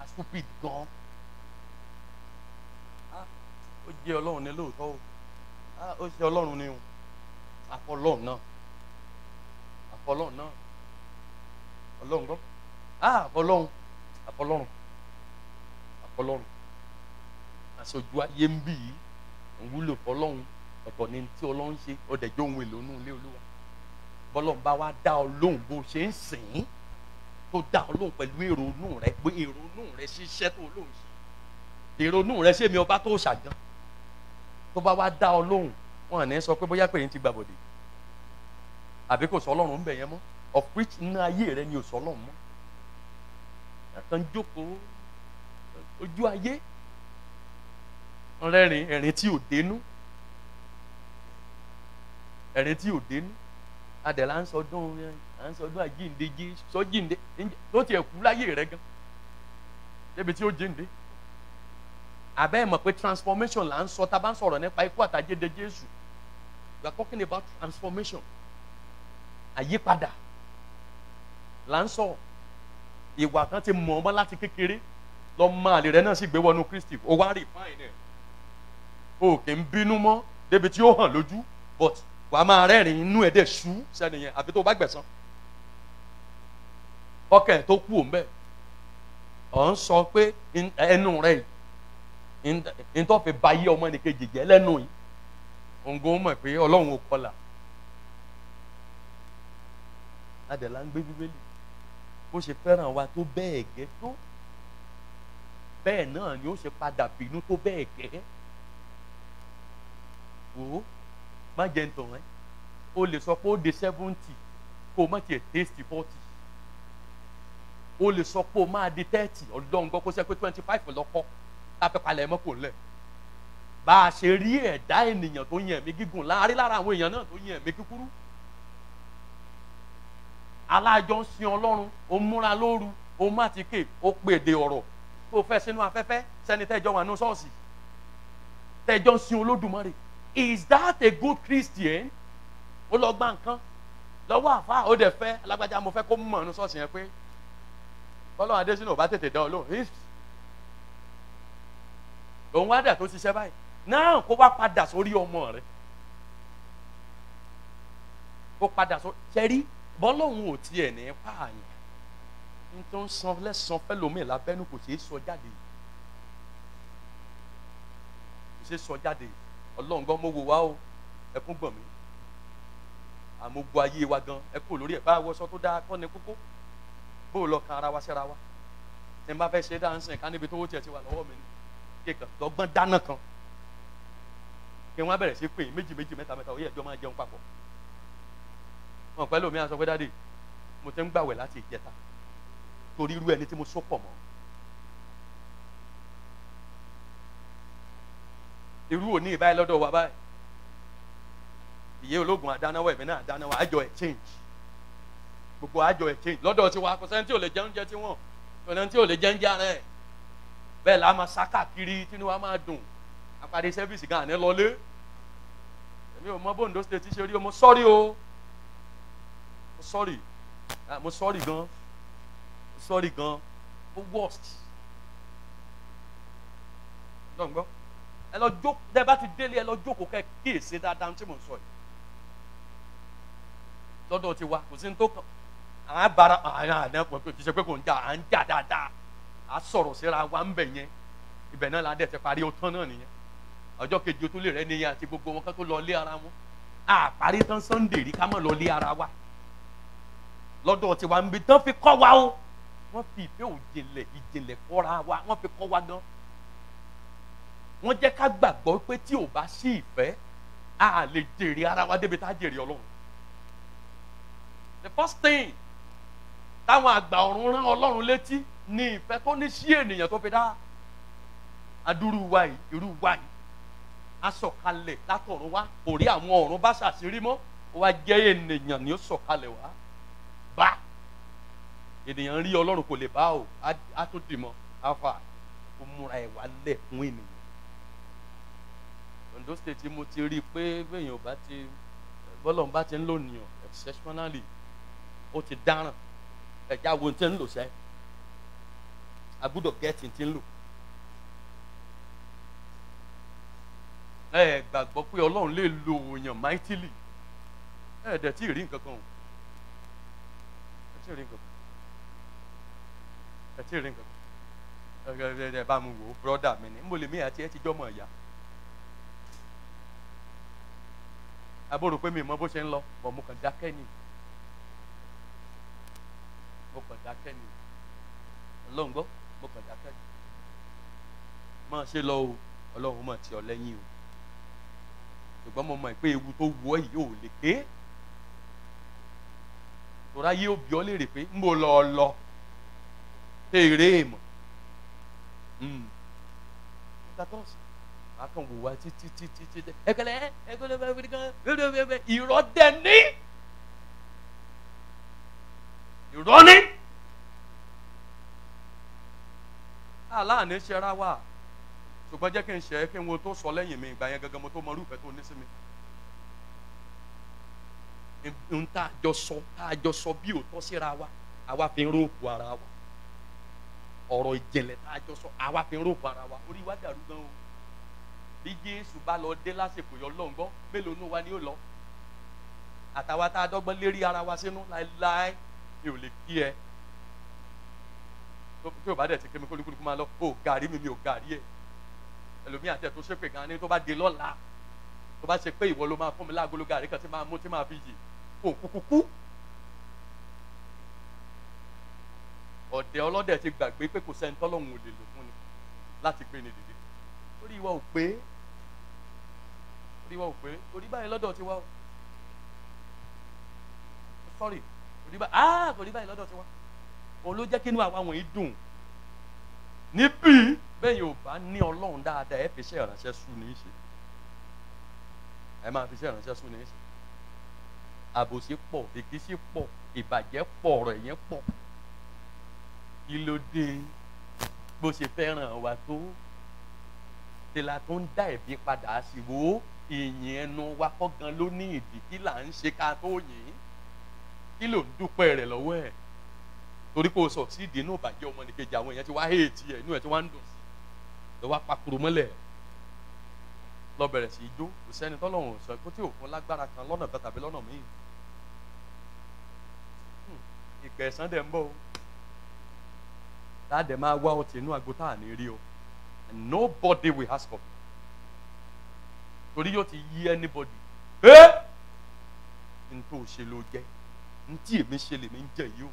A stupid gan. Ó jẹ́ ọlọ́run ní lóòótọ́ o. Ó ṣe ọlọ́run ní o. Àfọlọ́run náà. Àfọlọ́run náà. Ọlọ́run gbọ́. Àfọlọ́run àfọlọ́run àfọlọ́run aṣojú ayé ń bì í ń wúlò fọlọ́run ọ̀tọ̀ ni tí ọlọ́run ṣe ọ̀dẹ̀jọ́ ohun èlò inú ilé olúwa. Bọ́lọ́run bá wá dá ọ lóhùn bó ṣe ń sìn tó dá ọ lóhùn pẹ̀lú èrò inú rẹ pé èrò inú rẹ ṣiṣẹ́ tó lóhùn ṣe. Èrò inú rẹ ṣé mi ọba tó ṣàgán tó bá wá dá ọ lóhùn wọn à ní sọ pé bóyá pé yín ti gbàbọdè àbí kò sọ Ọlọ́run ń bẹ yẹn mọ́. Of which inú ayé rẹ ni ò sọ Ọlọ́run mọ́. Ẹ̀kan jókòó ojú ayé. Rẹ́rìn ẹ̀rín tí ò dénú ẹ̀rín tí ò dénú adẹ̀lá ń sọdún à ń sọdún àjíǹde jí sọ́jíǹde tó tiẹ̀ kú láyé rẹ gan? Débi tí ó jíǹde. Abẹ́ ẹ̀ mọ̀ pé transformation là ń sọ tá a bá ń sọ̀rọ̀ nípa ikú àtàjẹ́dẹ Jésù. We are talking about transformation. Àyípadà là ń sọ. Ìwà kan ti mọ̀ ọmọ láti kékeré. Lọ mọ àlè rẹ náà sì gbé wọnú Kristi. Ó wá rí fáìn ẹ̀. O kì í bínú mọ́. Débi tí ó hàn lójú. But wà á máa rẹ́rìn inú ẹ̀ dẹ̀ ṣú sẹ́ni yẹn àbí tó o bá gbẹ̀san. Kọ́kẹ́ tó kú òun bẹ́ẹ̀. Ọ̀ ń sọ pé ẹnu rẹ̀ yìí n tó fi ba yé ọmọ nìkejì jẹ́ lẹ́nu yìí òǹgó mọ̀ pé ọlọ́run ò kọlà. Adẹ̀lá ń gbé bíbélì. Bó ṣe fẹ́ràn wa tó bẹ́ẹ̀ gẹ́ tó bẹ́ẹ̀ náà ni ó ṣe padà bínú tó bẹ́ẹ̀ gẹ́. Wò ó má jẹ́ ntàn ẹ́. O lè sọ pé ó de seventy kó o má tiẹ̀ taste forty. O lè sọ pé o máa di thirty. Ọlọ́run gbọ́ kó sẹ́ pé twenty five lọ́kọ́ láfẹ́ palẹ̀ mọ́ kò lẹ̀. Bá a ṣe rí ẹ̀dá ènìyàn tó yàn ẹ̀mí gígùn láàárín lára àwọn èèyàn náà tó yàn ẹ̀mí kíkúrú alájọ ń sin ọlọ́run ó múra lóru ó má ti ké ó pèdè ọ̀rọ̀. Tó fẹ́ sínú afẹ́fẹ́ sẹ́ni tẹ́jọ́ wà ní ṣọ́ọ̀ṣì. Tẹ́jọ́ ń sin olódùmarè is that a good Christian? Ó lọ gbá nǹkan. Lọ́wọ́ àfa ó dẹ̀ fẹ́. Alágbájá mo fẹ́ kó mọ̀ ní ṣọ́ọ̀ṣì yẹn pé bọ́lá adésínà ò bá tètè dán ọ lóhùn òun wá dà tó ṣiṣẹ́ báyìí. Náà kó wá padà sórí ọmọ rẹ. Kó padà sórí ṣẹ́rí bọ́lọ́hún ò tiẹ̀ ní pààyàn. Ní tó ń san lẹ́sàn fẹ́lòmíì lábẹ́nu kò ṣeé sọ jáde. Kò ṣeé sọ jáde ọlọ́run gan mo wò wá o. Ẹkún gbọ̀n mí àmọ́ gbọ́ ayé wa gan. Ẹ kúrò lórí ẹ̀. Bá wọṣọ tó dáa kọ́ ni kókó. Bó o lọ kan ara wa síra wa. Tí n bá fẹ́ ṣe dáhùnsìn ká níbi tó wó tiẹ̀ ti wà lọ́wọ́ mi ni. Kéèkàn dọ́gbọ́n dáná kan. Kí wọ́n á bẹ̀rẹ̀ sí pé méjì méjì mẹ́ta mẹ́ta. Òye ẹ̀jọ́ máa jẹun papọ̀. Wọn pẹ̀lú mi àsọ pé dáàdì mo ti ń gbàwẹ̀ láti ìjẹta. Torí irú ẹni tí mo so pọ̀ mọ́ irú òní ìbáyìí lọ́dọ̀ wa báyìí. Ìyé ológun àdánáwọ̀ ẹ̀mí náà àdánáwọ̀ àjọ exchange gbogbo àjọ exchange lọ́dọ̀ tiwa kò sẹ́ni tí ò lè jẹ tiwọn kò sẹ́ni tí ò lè jẹ ara ẹ̀. Bẹ́ẹ̀ la máa sá káàkiri tínú wa máa dùn. Àpàdé sẹ́fíìsì gan àná lọlé. Èmi ò mọ bóńdó state ṣe rí o mo sọ́rí o. Mo sọ́rí mo sọ́rí gan. Mo sọ́rí gan. Ó worst. Lọ́ngbọ́ ẹ lọ jókòó tẹ bá ti délé ẹ lọ jókòó kẹ kíyèsí dáadáa tí mo ń sọ yìí. Lọ́dọ̀ ti wa kò sí ní tó kàn. Àwọn abara àwọn àná kò kì í ṣe pé kò ń jà à ń jà dáadáa. A sọ̀rọ̀ síra wa ń bẹ̀ yẹn. Ibẹ̀ náà la dẹ̀ ti parí ọtán náà nìyẹn. Ọjọ́ kejì tó lè rẹ nìyẹn àti gbogbo wọn kán tó lọ lé ara wọn. A parí tán sunday rí ká mọ̀ lọ lé ara wa. Lọ́dọ̀ tiwa ń bi tán fi kọ́ wa o. Wọ́n fi ìfẹ́ òjìnlẹ̀ ìjìnlẹ̀ kọ́ra wa. Wọ́n fi kọ́ wa gan wọ́n jẹ́ ká gbàgbọ́ pé tí ò bá sí ìfẹ́ a lè jèrè ara wa débi tá a jèrè ọlọ́run. The first thing táwọn àgbà ọ̀run rán ọlọ́run létí ní ìfẹ́ tó ní sí ènìyàn tó fi dá. Adúrú wa yìí irú wa yìí. A sọ̀kalẹ̀ látọ̀run wá. Kò rí àwọn ọ̀run bá ṣàṣírí mọ́. Ó wá jẹ́ ènìyàn ni ó sọ̀kalẹ̀ wá. Bá. Ènìyàn rí ọlọ́run kò lè bá o. Á tó dì mọ́ afa ó múra ẹ̀ wá lẹ̀ fún ènìyàn Ondo state mo ti rí i pé bẹ́ẹ̀yàn bá ti bọ́lọ̀ bá ti ń lò nìyàn exceptionally ó ti dáràn. Ẹ̀já wo ti ń lò sẹ́yìn agbúdọ̀ gẹ́ẹ̀tì tí ń lò. ẹ gbàgbọ́ pé ọlọ́run lè lo òyàn máìtìlì ẹ dẹ̀ tí ì rí nǹkan kan o. Ẹ tí ì rí nǹkan kan. Ẹ tí ì rí nǹkan kan. Ẹ bá mi wò ó bọ́dà mi ni. Mo lè mí àti ẹ ti jọ́mọ̀ ìyá àbúrò pé mi mọ bó ṣe ń lọ bọ̀ mo kàn dákẹ́ ni. Mo kàn dákẹ́ ni. Ọlọ́run gbọ́ mo kàn dákẹ́ ni. Máa ṣe lọ o ọlọ́run mọ̀ tí ọ lẹ́yìn o. Ṣùgbọ́n mo mọ̀ pé ewu tó wù ọ́ yìí ò lè ké tòrá yé òbí ọ léèrè pé ń bò lọ ọ lọ? Tèrè mọ̀? Nígbà tó ń sọ akàn wò wá títí títí títí. Ẹkẹlẹ ẹkẹlẹ bẹ wíwí kan. Bẹ bẹ irọ́ dẹ̀ ní irọ́ ní aláàánú ṣe ara wa. Ṣùgbọ́n jẹ́ kí n ṣe é kí n wo tó sọ lẹ́yìn mi ìgbà yẹn gangan mo tó mọ irúfẹ́ tó ní sí mi. N tá a jọ sọ tá a jọ sọ bí òótọ́ síra wa. Àwa fi ń rògbò ara wa. Ọ̀rọ̀ ìjìnlẹ̀ tá a sọ àwa fi ń rògbò ara wa. Orí wa dàrú gan o bí jésù bá lọ dé lásìkò yọ lọ́n gbọ́ mélòó nù wa ni ó lọ? Àtàwa tá a dọ́gbọ́n lérí ara wa sínú láéláé mi ò lè kí ẹ. Tí ò bá dẹ̀ ti kémi kólúkúlùkù máa lọ ó gàrí mi mi ò gàrí ẹ̀. Ẹlòmíì àti ẹ̀ tó ṣépè gan ni tó bá dé lọ́la tó bá ṣe pé ìwọ ló máa fún mi lágolo gàrí kan tí máa mú tí máa fi yè kó kúkú kú. Ọ̀dẹ̀ ọlọ́dẹ̀ ti gbàgbé pé kò sẹ́ni tọ́lọ́hún ò lè lò fún ni láti gbé ni dìde. Orí wa ò pé orí wa ò pé orí báyìí lọ́dọ̀ ti wá o. Sorry orí báyìí ah kò rí báyìí lọ́dọ̀ ti wá. Òun ló jẹ́ kí inú àwa wọ̀nyí dùn. Níbí bẹ́ẹ̀ yóò bá ní ọlọ́run dáadáa ẹ fi iṣẹ́ ìránṣẹ́ sùn ní í ṣe. Ẹ máa fi iṣẹ́ ìránṣẹ́ sùn ní í ṣe. Àbòsí pọ̀ èkìsí pọ̀ ìbàjẹ́ pọ̀ ọ̀rọ̀ ẹ̀yìn pọ̀. Kí ló dé? Bó ṣe fẹ́ràn wa tó? Tìlà tó ń dá ẹ̀bí padà sí wo ìyìn ẹnu wa kọ́ gan ló ní ìdí kí là ń ṣe ká tó yìn kí ló ń dúpẹ́ rẹ̀ lọ́wọ́ ẹ̀? Torí kò sọ sí ìdí inú ìbàjẹ́ ọmọnìkejì àwọn èèyàn ti wá héètì ẹ̀ inú ẹ̀ ti wá ń dùn sí lọ wá pakuru mọ́lẹ̀. Lọ bẹ̀rẹ̀ sí í jó. Kò sẹ́ni tọ́lọ́run sọ pé tí òfin lágbára kan lọ́nà kan tàbí lọ́nà míì. Ìgbẹ̀sán dẹ̀ ń bọ̀ o. Táàdẹ̀ máa wá ọtí inú àgbo tá ní rí o. Nobody will ask for it torí yóò ti yí anybody ẹ́? N tó ṣe ló jẹ́. N tí èmi ṣe lèmi ń jẹ yìí o.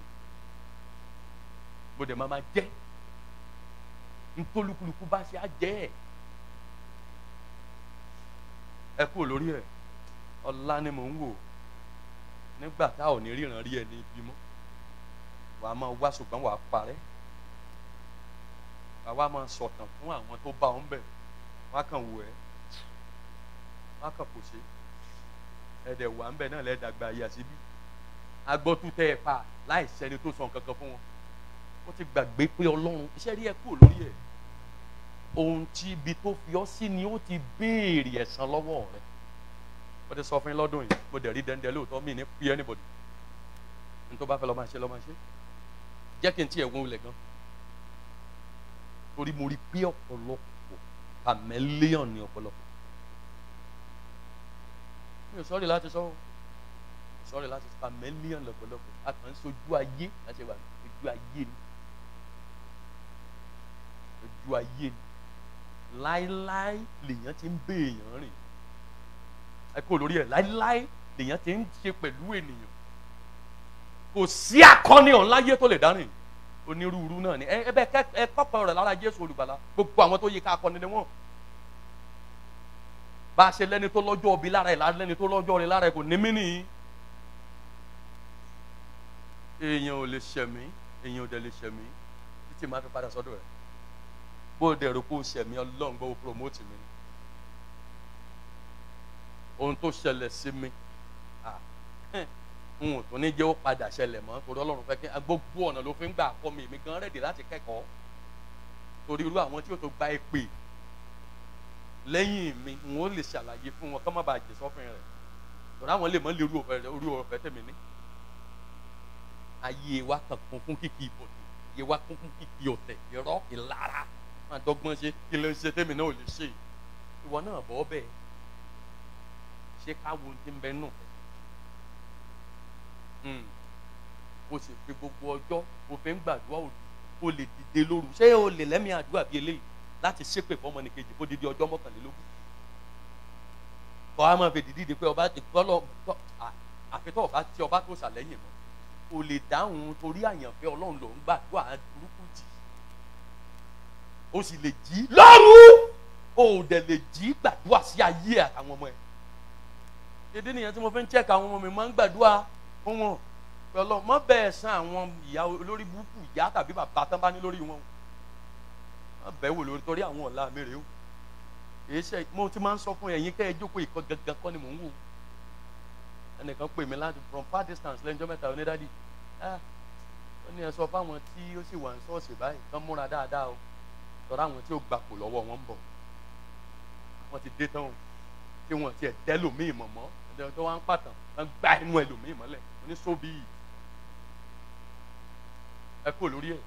Mo dẹ̀ máa ma jẹ́. N tó lukuluku bá ṣe á jẹ́ ẹ̀. Ẹ kúrò lórí ẹ̀ ọ̀la ni mò ń wò. Nígbà tá ò ní ríran rí ẹni ibi mọ́. Wàá máa wá ṣùgbọ́n wàá parẹ́. Wàá wá máa sọ̀tàn fún àwọn tó bá ọ́n bẹ̀. Wọ́n á ẹ́ wọ́n kàn kò ṣe. Ẹ̀dẹ̀ wà ń bẹ̀ náà lẹ́ẹ̀dàgbà ayé àṣìbí agbọ́tú tẹ́ ẹ pa láì sẹ́ni tó sọ nǹkan kan fún wọn. Wọ́n ti gbàgbé pé ọlọ́run iṣẹ́ rí ẹ kúrò lórí ẹ̀. Ohun tí ibi tó fi ọ́ sí ni ó ti béèrè ẹ̀san lọ́wọ́ rẹ̀. Wọ́n ti sọ fún yín lọ́dún yìí mo dẹ̀ rí dẹ́ndẹ́ lóòótọ́ mi ní pí anybody. Ní tó bá fẹ́ lọ́ máa ṣe lọ́ máa ṣe. Jẹ́ kí n tiẹ̀ wọ́n lẹ̀ gan. Torí mo rí pé ọ̀pọ̀lọpọ̀ ní ọ̀pọ̀lọpọ̀ mi ò sọ́ọ̀rì láti sọ́ọ̀ sọ́ọ̀rì láti sọ. Chameleon lọ́pọ̀lọpọ̀. A kàn ń sojú ayé. Láti wà ojú ayé ni. Ojú ayé ni. Láíláí lèèyàn ti ń bẹ èèyàn rìn. Ẹ kó lórí ẹ. Láíláí lèèyàn ti ń ṣe pẹ̀lú ènìyàn. Kò sí akọni ọ̀nláyé tó lè dárìn onírúurú náà ni. Ẹ bẹ ẹ kọ́kọ́ rẹ̀ lára Jésù olùgbàlà. Gbogbo àwọn tó yẹ ká akọni ni wọ́n bá a ṣe lẹ́ni tó lọ́jọ́ ọbí lára ẹ̀ lẹ́ni tó lọ́jọ́ rẹ̀ lára ẹ̀ kò ní mí nìyí. Èèyàn ò lè ṣẹ̀mí èèyàn ò dẹ̀ lè ṣẹ̀mí títí máa fi padà sọ́dọ̀ rẹ̀. Bó o dẹ̀ rò o ṣẹ̀mí ọlọ́run gbọ́ o promote mi. Ohun tó ṣẹlẹ̀ sí mi n ò tún ní jẹ́ ó padà ṣẹlẹ̀ mọ́. Torí ọlọ́run fẹ́ kí gbogbo ọ̀nà ló fi ń gbà kọ́ mi èmi gan rẹ̀dí láti kẹ́kọ̀ọ́. Torí irú àwọn tí ó tó gba èpè lẹ́yìn mi n ó lè ṣàlàyé fún wọn kọ́ má bàa jẹ sọ́fin rẹ̀. Torí àwọn lè mọ́ lè rú ọ̀fẹ́ tẹ̀mí ní ayé wa kàn kún fún kìkì ìbòdì ayé wa kún fún kìkì ọ̀tẹ̀ irọ́ ìlara. Máa dọ́gbọ́n ṣe kí ló ń ṣe tẹ́mi náà ò lè ṣe? Ìwọ náà bọ́ bẹ́ẹ̀. Ṣé káwo ti ń bẹ nù o sì fi gbogbo ọjọ́ o fi ń gbàdúrà òdu o lè dìde lóru. Ṣé o lè lẹ́mìí àdúrà bíi eléyìí láti ṣépè fọmọnìkejì kó didi ọjọ́ mọ́kànlélógún. Kọ́ a máa fi dìde pé ọba ti gbọ́ lọ àfitọ́ ọba tí ọba tó ṣàlẹ́yìn mọ́. O lè dáhùn torí àyànfẹ́ ọlọ́run ló ń gbàdúrà burúkú jì. O sì lè jí o ò dẹ̀ lè jí gbàdúrà sí ayé àtàwọn ọmọ ẹ̀. Dédé nìyẹn tí mo fi ń chẹ́ka àwọn ọmọ mi máa ń gbàdúrà fún wọn. Pẹ̀lú mọ́ bẹ́ẹ̀ san àwọn ìyá olórí burúkú ìyá tàbí bàbá tán bá ní lórí wọn wọ́n bẹ̀ wò lórí torí àwọn ọ̀la mi rèé o. Èyí ṣe mo ti máa ń sọ fún ẹ̀yin kẹ́ ẹ jókòó ìkọ́ gangan kọ́ ni mò ń wò. Ẹnìkan pè mí láti from far distance lẹ́jọ́ mẹ́ta onídàdí ó ní ẹ sọ fáwọn tí ó sì wà ní ṣọ́ọ̀ṣì báyìí kán múra dáadáa o. Tọ́ra àwọn tí ó gbapò lọ́wọ́ wọn ń bọ̀. Wọ́n ti dé tán o tí wọ́n ti ẹ̀ tẹ́lòmíì mọ̀mọ́ ẹ̀dẹ̀ tó wá ń pàtàn wọ́n gbá inú ẹlòmíì mọ́lẹ̀ oníṣòbí yìí ẹ kó lórí ẹ̀.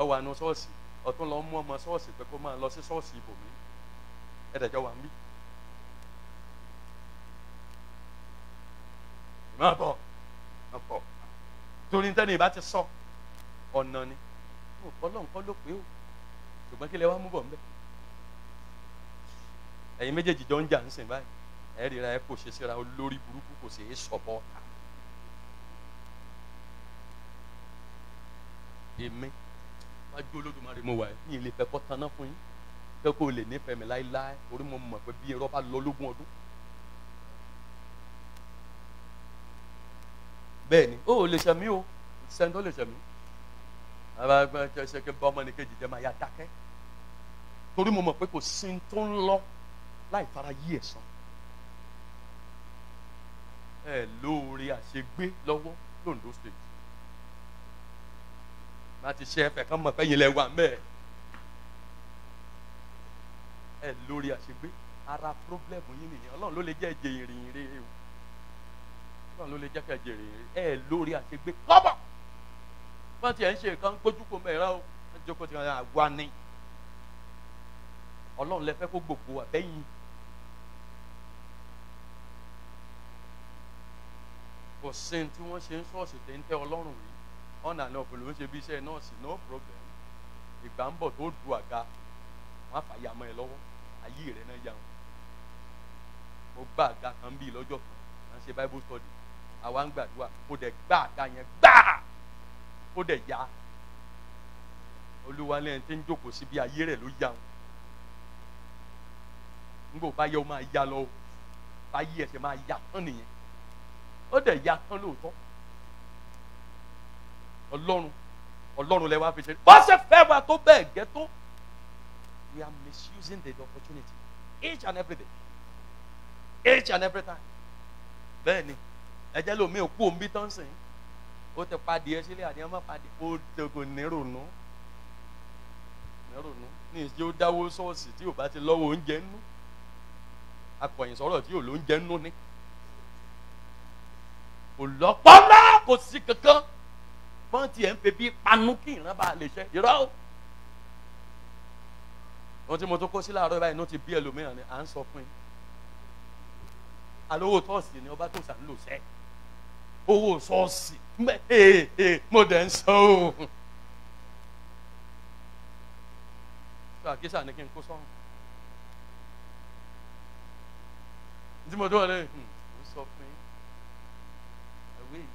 Ọ wà nù ṣọ́ọ̀ṣì ọ̀tún lọ mú ọmọ ṣọ́ọ̀ṣì pé kó máa lọ sí ṣọ́ọ̀ṣì ibòmí. Ẹ̀dẹ̀jọ́ wà ń bí. máa bọ̀ máa bọ̀. Torí tẹ́ni ìbá ti sọ ọ̀nà ni. Ọlọ́run kọ́ ló pé o. Ṣùgbọ́n kí lẹ wá mú bọ̀ ńbẹ́ ẹ̀yin méjèèjì jọ ń jà ń sìn báyìí. Ẹ̀ ríra ẹ̀ kò ṣe síra olórí burúkú kò sì é sọ̀bọ̀. Ọ̀tá èmi wájú olódùmarè mo wà. Ẹ́ ní ilé fẹ́ kọ́ taná fún yín. Fẹ́ kó o lè nífẹ̀ẹ́ mi láéláé. Orí mo mọ̀ pé bí irọ́ bá lọ lógún ọdún. Bẹ́ẹ̀ ni. Ó lè ṣẹ̀mí o. Sẹ́ni tó lè ṣẹ̀mí àbá kí bá ọmọ ní kejì jẹ́ máa yá dákẹ́. Torí mo mọ̀ pé kò sí tó ń lọ láì fara yí ẹ̀sán ẹ lóore àṣegbé lọ́wọ́ londo state má ti ṣe ẹfẹ̀ kán mọ̀ yín lẹ wà ẹ lóore àṣegbé ara pírọ́blẹ́mù yín nìyẹn. Ọlọ́run ló lè jẹ́ ẹ̀jẹ̀ ìrìn rere o. Ọlọ́run ló lè jẹ́ kẹ̀jẹ̀ ìrìn rere. Ẹ lóore àṣegbé kọ́bọ̀! Wọ́n ti ẹ̀ ń ṣe nǹkan gbójú kò mẹ́ra o. Wọ́n jókòó ti kan àwa ni. Ọlọ́run lẹ kó gbogbo àbẹ́yìn kò sí ní tí wọ́n ṣe ń ṣọ́ọ̀ṣì tẹ́ ń tẹ́ ọlọ́run rí ọ̀nà àná òpèlú ń ṣe bí iṣẹ́ nọ́ọ̀sì no problem. Ìgbà ń bọ̀ tó du àga wọ́n á fàyà mọ́ ẹ lọ́wọ́ ayé rẹ̀ náà yà wọ́n. Mo gbá àga kan bíi lọ́jọ́ kan à ń ṣe bible study. Àwa ń gbàdúrà mo dẹ̀ gbá àga yẹn gbáà ó dẹ̀ ya olúwa lẹ́yìn tí ń jókòó síbi ayé rẹ̀ ló ya wọn. Nígbà bá yẹ ó máa ya lọ bá yí ẹsẹ̀ máa ya tán nìyẹn. Ó dẹ̀ ya tán lóòótọ́ ọlọ́run ọlọ́run lẹ wá fi ṣe. Bó ṣe fẹ́ wa tó bẹ́ẹ̀ gẹ́ tó. We are misusing the opportunity each and every day each and every time. Bẹ́ẹ̀ ni ẹ̀jẹ̀ lomi ò kú òǹbí tán sìn ó ti padì ẹ sílẹ̀ àdéhùn má padì. Ó tẹ̀kọ̀ nírònú nírònú ní ìṣe ó dáwó ṣọ́ọ̀ṣì tí ò bá ti lọ́wọ́ oúnjẹ nú akọ̀yìn sọ̀rọ̀ tí ò lóúnjẹ nú ni. Kò lọ́pọ̀ ńlá kò sí kankan wọ́n ti ẹ̀ ń pe bí panu kí ìran bá lè ṣe. Irọ́ o. Ohun tí mo tó kó sí láàárọ̀ báyìí ní ó ti bí ẹlòmíràn ni à ń sọ fún yín. Alówó tọ́ọ̀sì ni ọba tó sàn lò sẹ́ẹ̀ owó ṣọ́ọ̀ṣì mẹ ee ee mo dẹ̀ ń sọ o. sọ àkísà ni kí n kó sọ́run. tí mo dún ọ lẹ́yìn ń sọ fún yín. Àwé yìí.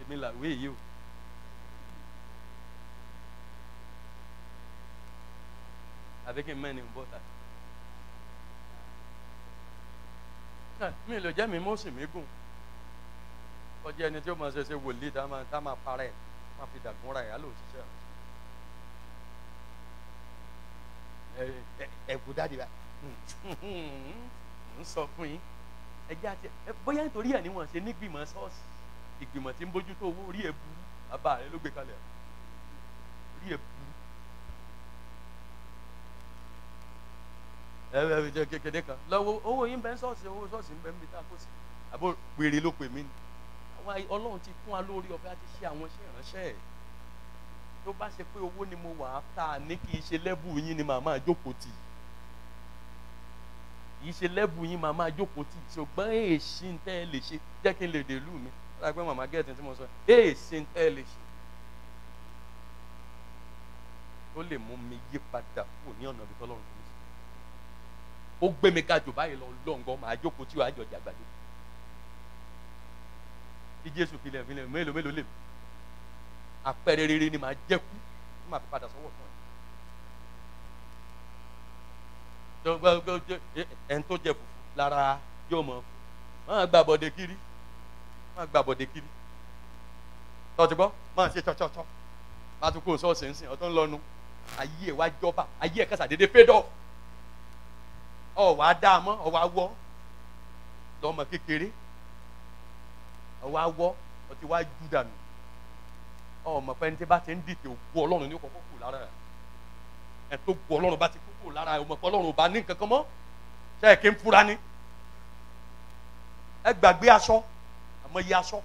Èmi làwé. Àbí kí n mẹ́ni ń bọ́ta. mi lò jẹ́ mi mọ́sì mi gùn. Kọjá ẹni tí ó máa ṣe ṣe wòlíì tá máa tá máa para ẹ máa fi dàgún ra ẹ á lò ṣiṣẹ́ ẹkú dáàdi bá. Ń sọ fún yín. Ẹjẹ àti bóyá nítorí ẹ ní wọn ṣe nígbìmọ̀ ṣọ́ọ̀ṣì ìgbìmọ̀ tí ń bójútó owó orí ẹ burú. Bàbá rẹ ló gbé kalẹ̀. Orí ẹ burú ẹ ẹ jẹ kékeré kan lọ́wọ́ owó yín bẹ ń ṣọ́ọ̀ṣì owó ṣọ́ọ̀ṣì ń bẹ ń bi tá a kó sí. Àbó péré ló pè mí ni. Àwọn ọlọ́run ti fún wa lórí ọ̀fẹ́ àti ṣe àwọn iṣẹ́ ìránṣẹ́ ẹ̀. Tó bá ṣe pé owó ni mo wà á tà ní kì í ṣe lẹ́bù yín ni màá máa jókòó tì. Kì í ṣe lẹ́bù yín màá máa jókòó tì. Ṣùgbọ́n èsì ń tẹ́ ẹ lè ṣe jẹ́ kí n lè dèlú mi. Láti pé màmá gẹ̀ẹ́tì tí mo sọ èsì ń tẹ́ ẹ lè ṣe. Ó lè mú mi yí padà kù ní ọ̀nà ibi tọ́lọ́run ó gbé mi ká jù báyìí lọ lọ́ngàn màá jókòó tí wàá jọ jàgbàdo. Tí jésù filẹ̀ filẹ̀ mélòó mélòó lè mi àpẹẹrẹ rere ni màá jẹ́ kú tí màá fi padà sọ́wọ́ fún ẹ. ẹni tó jẹ fùfú lára yóò mọ máa gba bọ̀dẹ̀ kiri. Máa gba bọ̀dẹ̀ kiri. Tọ́tí gbọ́? Máa ṣe tọ́tọ́tọ́ máa tún kó sọ́ọ̀sì ńsìn ọ̀tún lọ́nu ayé ẹ̀ wá jọba. Ayé ẹ̀ kásà dédé fẹ́dọ̀ ọ̀ wá dá mọ́ ọ̀ wá wọ́ lọ́mọ kékeré ọwọ́ awọ́ ọtí wá ju dànù. Ọmọ pẹ́ni tí bá ti ń dìtẹ̀ òkú ọlọ́run ní kọ́kọ́ kù lára ẹ̀ tó kú ọlọ́run bá ti kú kù lára ọmọ pẹ́ ọlọ́run ò bá ní nǹkan kan mọ́. Ṣe é kí n fura ni? Ẹ gbàgbé aṣọ àmọ́ iye aṣọ.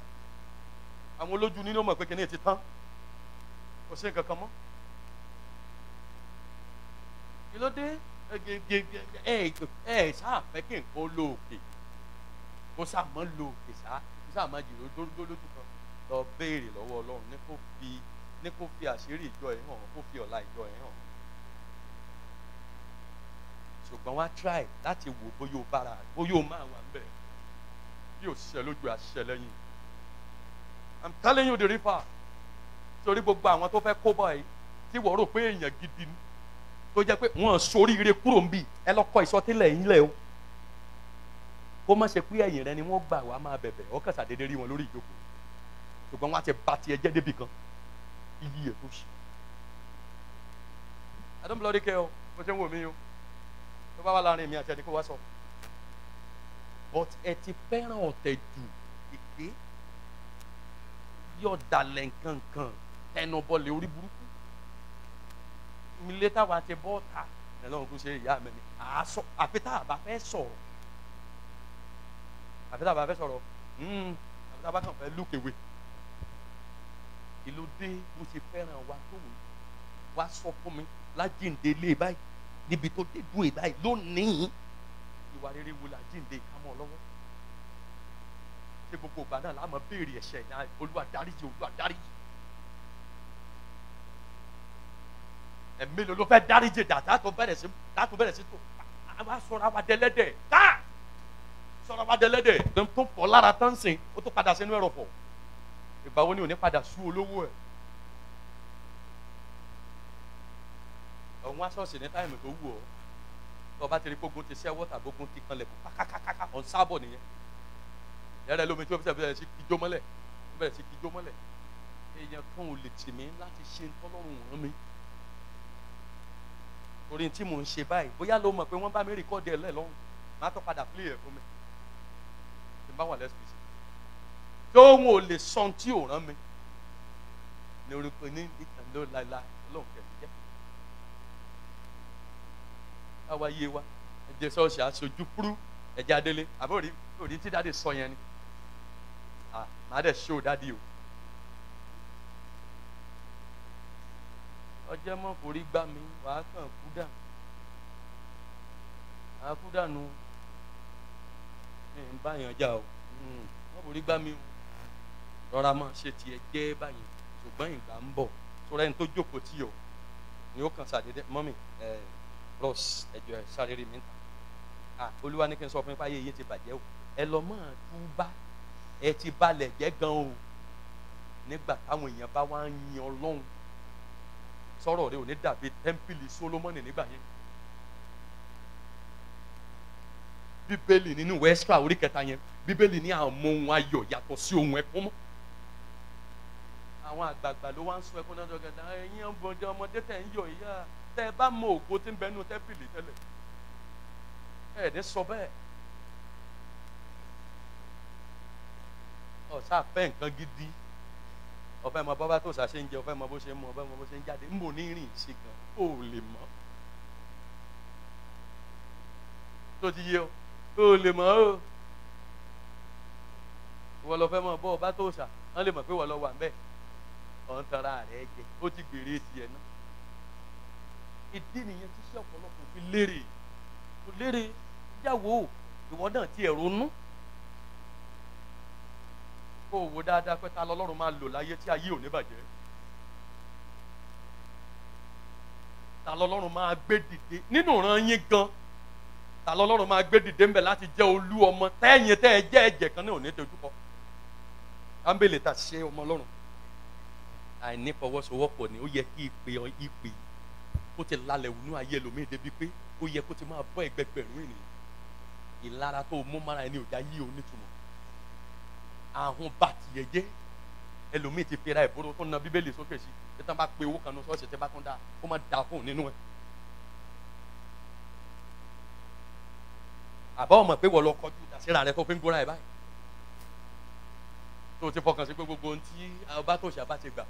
Àwọn olójú nínú ọmọ pé kí ni ti tán. Kò sí nǹkan kan ẹ ẹ sáà fẹ́ kí nǹkan lóòkè kó sáà mọ́ lóòkè sáà sáà máa jìrò dóródó lójú kan. Lọ béèrè lọ́wọ́ ọlọ́run ní kó fi ní kó fi àṣírí ìjọ ẹ̀ hàn kó fi ọ̀la ìjọ ẹ̀ hàn. Ṣùgbọ́n wá try láti wò bóyá o bára bóyá o máa wà ń bẹ̀. Bí o ṣiṣẹ́ lójú àṣìṣe lẹ́yìn. I'm telling you the reaper torí gbogbo àwọn tó fẹ́ kó bọ̀ yìí tí wọ́n rò pé èèyàn gidi ni tó jẹ́ pé wọ́n soríire kúrò ń bì. Ẹ lọ kọ́ ìsọtílẹ̀ yín lẹ̀ o. Kó má ṣe pé ẹ̀yìn rẹ ni wọ́n gbà wá máa bẹ̀bẹ̀. Kàn ṣàdédé rí wọn lórí ìjókòó. Ṣùgbọ́n wọ́n á ti ba tiẹ̀ jẹ́ débì kan. Iyì ẹ̀ tó ṣe. Care o. Mo ṣe ń wò mí o. Tó bá wà láàárín mi àti ẹni kó wá sọ. But ẹ ti fẹ́ràn ọ̀tẹ̀ jù èké. Dalẹ̀ nǹkan kan tẹnubọlẹ̀ orí burúkú mi lé táwa ti bọ́ ta. Ẹ lọ́run kó ṣe ìyá mi ni. Àásọ àfi tá a bá fẹ́ sọ̀rọ̀. Àfi tá a bá fẹ́ sọ̀rọ̀. Àfi tá a bá kàn fẹ́ lùkèwé ìlú dé mo ṣe fẹ́ràn wa tó wá sọ fún mi lájíǹde lé báyìí níbi tó dé ẹ̀ báyìí lónìí. Ìwà rere wo lájíǹde kámọ́ lọ́wọ́? Ṣe gbogbo ìgbà náà láàmú béèrè ẹ̀ṣẹ̀ náà olúwa dáríjì olúwa dáríjì ẹ̀mí ló fẹ́ dáríjì dàtà tó bẹ̀rẹ̀ sí dàtò bẹ̀rẹ̀ sí tó. Àwa sọ̀rọ̀ àwa dẹlẹ́dẹ̀ tá! Sọ̀rọ̀ àwa dẹlẹ́dẹ̀ tó tó pọ̀ lára tán sìn ó tó padà sínú ẹ̀rọ pọ̀ ìgbà wo ni ò ní padà sú olówó ẹ̀? Ọ̀hún aṣọ́ọ̀ṣì ní táìmù tó wù ọ́. Tó bá ti rí gbógun ti ṣẹ́ wọ́tà gbógun ti kanlẹ̀ kó kákákáká ọ̀n sábọ̀ nìyẹn. Yàrá lómi tí ó bẹ̀rẹ̀ sí kíjó mọ́lẹ̀. Bẹ̀rẹ̀ sí kíjó mọ́lẹ̀. Èèyàn kan ò lè tì mí láti ṣe tọ́lọ́run rán mi torí tí mò ń ṣe báyìí bóyá ló mọ̀ pé wọ́n bá mi rìkọ́dì ẹ̀ lẹ́ẹ̀lọ́run má tó padà play fún mi. Tí n bá wà lẹ́sìpìsì tó wọn ò lè sọ tí ò rán mi ní orúkọ ní ìtàn ló láìla ọlọ́run kẹ̀mí jẹ́. Àwa yé wa ẹ̀jẹ̀ sọ́ọ̀ṣì aṣojú púrú ẹ̀jẹ̀ adélé àbórí òrí tí dáàdi sọ yẹn ni. Màá dẹ̀ ṣó dáàdi o ọjọ́ mọ́ forí gbá mi wàá kàn kú dànù. Wàá kú dànù. Ẹ̀ ń bá yàn já o. Mọ́ forí gbá mi o. Rọra máa ṣe tiẹ̀ jẹ́ báyìí. Ṣùgbọ́n ìgbà ń bọ̀. Sọ̀rọ̀ ẹni tó jókòó tí o ni ó kàn ṣàdédé. Mọ́mì ẹ̀ ross ẹ̀jọ̀ ẹ̀ mi ta ah olúwa ní kí n sọ fún yín fáyé yín ti bàjẹ́ o. Ẹ lọ mọ̀ túbá. Ẹ ti balẹ̀ jẹ́ gan o. Nígbà táwọn èèyàn bá wá ń yin ọlọ́run sọ̀rọ̀ rẹ ò ní dàbí tẹ́ḿpìlì solomoni nígbà yẹn. Bíbélì nínú wẹ́sítà orí kẹta yẹn bíbélì ní àwọn ohun ayọ̀ yàtọ̀ sí ohun ẹkún mọ́. Àwọn àgbààgbà ló wá ń sọ ẹkún náà dọ́gẹ́dá ẹ̀yin ọmọdé ọmọdé tẹ̀ ń yọ ìyá tẹ́ ẹ bá mọ ògo tí ń bẹ nínú tẹ́ḿpìlì tẹ́lẹ̀. Ẹ̀ ní sọ bẹ́ẹ̀. Ọ̀sá fẹ́ nǹkan gidi ọ̀fẹ́ mọ bọ́bá tó ṣàṣe ń jẹ ọ̀fẹ́ mọ bó ṣe ń mọ ọ̀fẹ́ mọ bó ṣe ń jáde. Ń bò ní rìn ṣe gan ó lè mọ́. Tó ti yé ọ ó lè mọ́ o. Ìwọ lọ fẹ́ mọ bọ́ ọba tó ṣà wọ́n lè mọ̀ pé wọ́n lọ wà ń bẹ́ẹ̀ ọ̀n tara rẹ̀ jẹ ó ti gbèrè tiẹ̀ náà ìdí nìyẹn tí sí ọ̀pọ̀lọpọ̀ fi lérè. Kò lérè ìyàwó ìwọ náà ti ẹ̀ ronú kó o wo dáadáa pé ta lọ́lọ́run máa lò láyé tí ayé ò ní bàjẹ́. Ta lọ́lọ́run máa gbé dìde. Nínú ìran yín gan ta lọ́lọ́run máa gbé dìde ńbẹ láti jẹ́ olú ọmọ tẹ́yìn tẹ́ ẹ jẹ́ ẹ̀jẹ̀ kan náà ò ní dojú kọ ámbélé ta ṣe ọmọ ọlọ́run. Àìní fọwọ́sowọ́pọ̀ ni ó yẹ kí ìpè ìpè kó ti lálẹ́ wùnú ayé ẹlòmíì débi pé ó yẹ kó ti máa bọ́ ẹgbẹgbẹ̀rún ènìyàn. Ìlara tó mú mára ẹni ò já yí onítùmọ̀ ahun bá tiẹ̀ jẹ́ ẹlòmíì ti fira ìbúrò tó na bíbélì sókè sí. Tí tán bá pe owó kan ní sọ́ọ̀sì tí bá tún dá kó má da fóun nínú ẹ̀. àbá ọmọ pé wọ́n lọ kọjú ìdásíra rẹ tó fi ń gbóra ẹ̀ báyìí? Tó ti fọkàn sí pé gbogbo ohun tí ọba tó ṣàbá ti gbà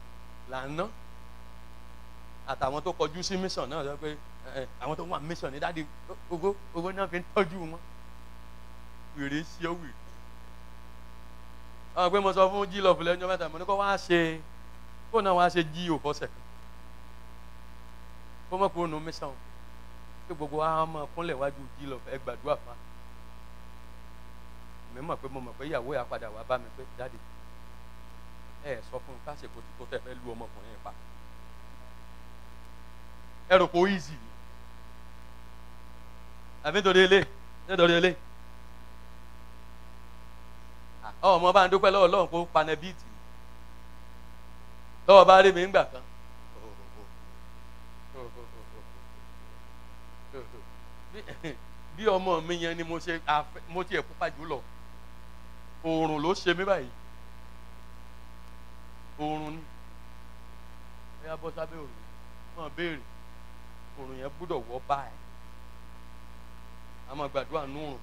là ń ná àtàwọn tó kọjú sí mission náà sọ pé àwọn tó wà mission ní dáàdi owó owó náà fi ń tọ́jú wọn. Wèrè sí ọ wèrè àwọn pé mo sọ fún jí lọ fúlẹ̀ ẹjọ́ mẹ́ta mo ní kó wá ṣe kó náà wá ṣe jí òfọ́sẹ̀ kan. Kó mọ̀ kó nu mission pé gbogbo wa máa kúnlẹ̀ wájú jí lọ ẹ gbàdúrà fún wa. Mi mọ̀ pé mo mọ̀ pé ìyàwó yà padà wá bá mi pé jáde ẹ sọ fún un káṣe kó tó tẹ fẹ́ lu ọmọkùnrin yẹn pa. Ẹ rò pé ó easy ni. Àbí nítorí ilé nítorí ilé ọmọ bá ń dúpẹ́ lọ́wọ́ lọ́wọ́ kó panẹ́ bíìtì lọ́wọ́ bá rí mi ńgbà kan. Bí- ọmọ mi yẹn ni mo ṣe mo tiẹ̀ pupa jù lọ. Oòrùn ló ṣe mí báyìí. Oòrùn ni. Ẹ yá bọ́ sábẹ́ oòrùn. Mọ̀ béèrè. Oòrùn yẹn gbúdọ̀ wọ́ báyìí. A máa gbàdúrà nùrùn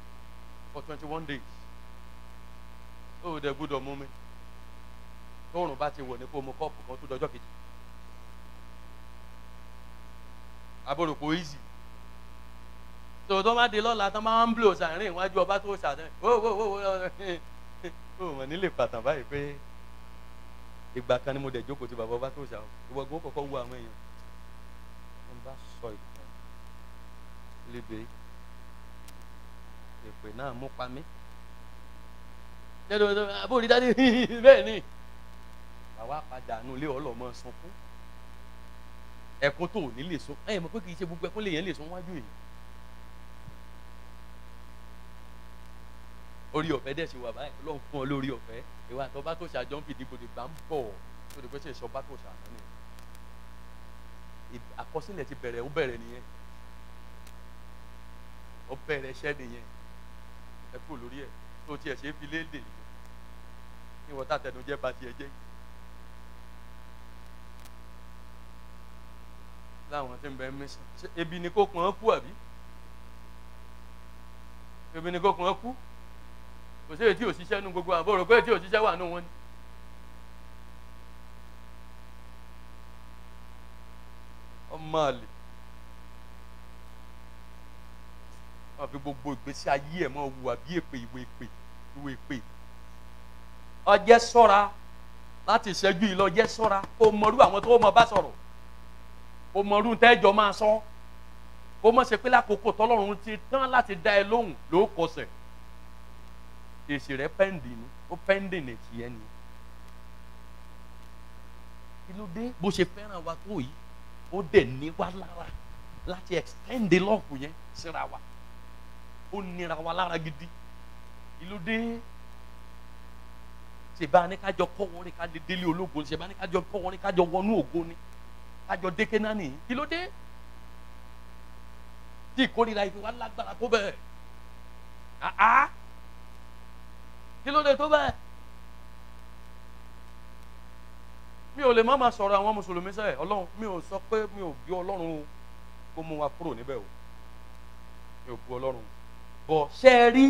for twenty one days ó dẹ̀ gbúdọ̀ mú mi tóòrùn bá ti wọ̀ ní kó mu kọ́ọ̀pù kan tó dọjọ́ kejì. Aboròpó easy. Tòun tó má di lọ́la tó máa ń blò sàárín ìwájú ọba tó ṣàtẹ̀ ó ó ó ó mọ̀ nílé pàtàn báyìí pé ìgbà kan ni mo dẹ̀ jókòó ti bàbá ọba tó ó ìwọ gbọ́ kọ́kọ́ wo àwọn èèyàn. Ń bá sọ ìtàn. Lédè èpè náà mú pa mí àbúrò dáadé bẹ́ẹ̀ ni. Àwa padà nù ilé ọlọ́mọ sunkún. Ẹkún tó ò ní lè sun. Ẹ mọ̀ pé kì í ṣe gbogbo ẹkún lèèyàn lè sun wájú èèyàn. Orí ọ̀fẹ́ dẹ̀ ṣe wà báyìí. Ọlọ́run fún ọ lórí ọ̀fẹ́. Ìwà àtọ́bá tó ṣàjọ ń fìdí gbòdì gbà ń bọ̀. Tó di pé ṣe ìṣọba tó ṣàná ni. Àkọsílẹ̀ ti bẹ̀rẹ̀ ó bẹ̀rẹ̀ nìyẹn. Ó bẹ̀rẹ̀ iṣẹ́ nìyẹn. Ẹ kúrò lórí ẹ̀ tó tiẹ̀ ṣe fi léde ní wọ́n tàtẹnujẹ́ bá tiẹ̀ jẹ́. Láwọn tí ń bẹ mẹ́sàn ebi ni kó kàn án kú àbí? Ebi ni kó kàn án kú? Kò sí èyí tí ò ṣiṣẹ́ nu gbogbo àbúrò pé èyí tí ò ṣiṣẹ́ wà nù wọn ni. ọmọ àlè wọn fi gbogbo ìgbésí ayé ẹ̀ mọ́ wùwà bí èpè ìwé èpè ìwé èpè. Ọjẹ́ sọ́ra láti ṣẹ́jú yìí lọ jẹ́ sọ́ra. Kó mọrú àwọn tó mọ bá sọ̀rọ̀. Kó mọrú tẹ́jọ́ máa sọ. Kó mọ̀ ṣe pé lákòókò tọ́lọ́run ti tán láti dá ẹ lóhùn ló kọsẹ̀. Èsì rẹ pẹ́ǹdì ni ó pẹ́ǹdì ní èsì yẹn ni. Kí ló dé? Bó ṣe fẹ́ràn wa tó yìí ó dẹ̀ ní wá lára láti extend the love yẹn síra wa ó nira wa lára gidi. Ló dé? Ṣèbá ní kájọ kọ́ wọn ní kájọ délé ológun ṣèbá ní kájọ kọ́ wọn kájọ wọnú ògo ni? Kájọ déké náà nìyí ló dé? Tí ìkórira ìfi wá lágbára tó bẹ́ẹ̀. Àá. Kí ló dé tó bẹ́ẹ̀? Mi ò lè má máa sọ̀rọ̀ àwọn mùsùlùmí sẹ́ẹ̀. Ọlọ́run mi ò sọ pé mi ò bí ọlọ́run o. Kó mú wa kúrò níbẹ̀ o. Mi ò bu ọlọ́run bọ̀ ṣe é rí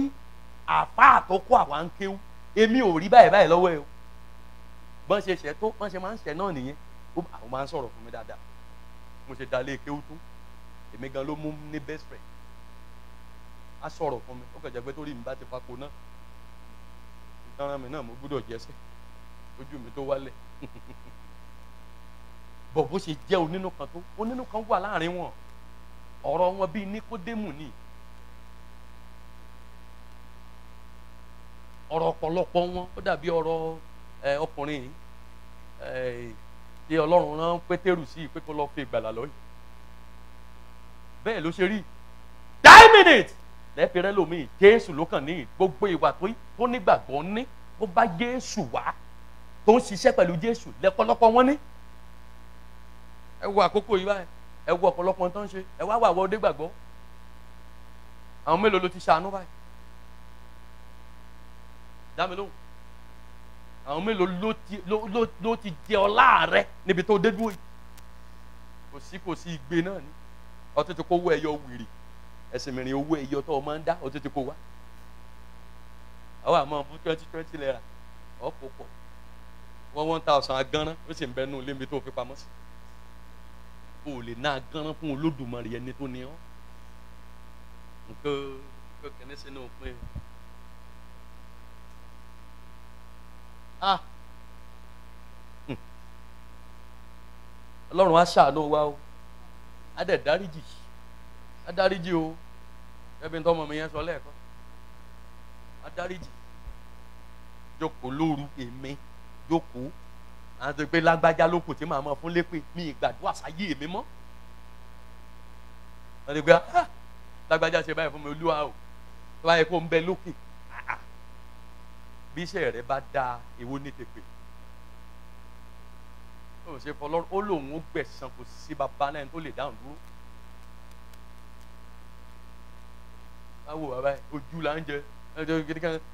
àfáà tó kó àwa ń kéwú? Èmi ò rí báyìí báyìí lọ́wọ́ ẹ o. Bọ́n ṣe ṣẹ́ tó bọ́n ṣe máa ń ṣẹ́ náà nìyẹn. Àwọn máa ń sọ̀rọ̀ fún mi dáadáa. Mo ṣe dalé kéwú tó. Èmi gan ló mú ní best friend. Á sọ̀rọ̀ fún mi. Ó kàn jẹ́ pé torí mi bá ti fapò náà ìtanràn mi náà mo gbúdọ̀ jẹ́sẹ̀ ojú mi tó wálẹ̀. Bọ̀ bó ṣe jẹ́ onínú kan tó onínú kan wà láàárín wọn. Ọ̀rọ̀ wọn bíi níkódémù ni ọ̀rọ̀ ọ̀pọ̀lọpọ̀ wọn ó dàbí ọ̀rọ̀ ọkùnrin yìí tí ọlọ́run rán pétérù sí pé kó lọ́ọ́ fi ìgbàlà lọ́yìn. Bẹ́ẹ̀ ló ṣe rí. Nine minutes lẹ́ẹ̀fi rẹ́ lómi jésù ló kàn ní gbogbo ìwà tó nígbàgbọ́ ní. Bó bá jésù wá tó ń ṣiṣẹ́ pẹ̀lú jésù lẹ́pọ̀lọpọ̀ wọn ní. ẹ wo àkókò yìí báyìí. Ẹ wo ọ̀pọ̀lọpọ̀ tó ń ṣe. Ẹ wá wà wọ ọdẹ gbàgbọ́ àwọn mélòó ló ti ṣàánú báyìí dá mi lóhùn. Àwọn mélòó ló ti ló ló ló ti jẹ ọlá rẹ níbi tó dé dúró yìí? Kò sí kò sí igbe náà ni. Ọtún ti kó owó ẹyọ wìrì ẹsìn mìíràn owó ẹyọ tó o máa ń dá ọtún ti kó wá. Àwọn àmọ́ fún twenty twenty naira. Ọ̀pọ̀ pọ̀. Wọ́n one thousand agánrán ó sì ń bẹ nù lébi tó fi pamọ́ sí. O lè ná agánrán fún olódùmarè ẹni tó ní ọ́. Nǹkan nǹkan kẹ́ni sínú òpin ah. Ọlọ́run á ṣàánú wa o. Á dẹ̀ dáríjì. Á dáríjì o. Ẹbí tọmọ mi yẹn sọ lẹ́ẹ̀kan. Á dáríjì. Jókòó lóru èmi jókòó. Àti pé lágbájá lóko tí màá mọ fún lépè. Mi ìgbàdúrà sáyé èmi mọ́. Wọ́n ti gbé ah lágbájá ṣe báyìí fún mi olúwa o. Tó bá yẹ kó ń bẹ lókè. Bí iṣẹ́ rẹ bá da èwo ní tèpè ó ṣe fọlọ́ ó lòun ó gbẹ̀san kò sí bàbá náà tó lè dáhùn dúró. Báwo bàbá yìí ojú là ń jẹ.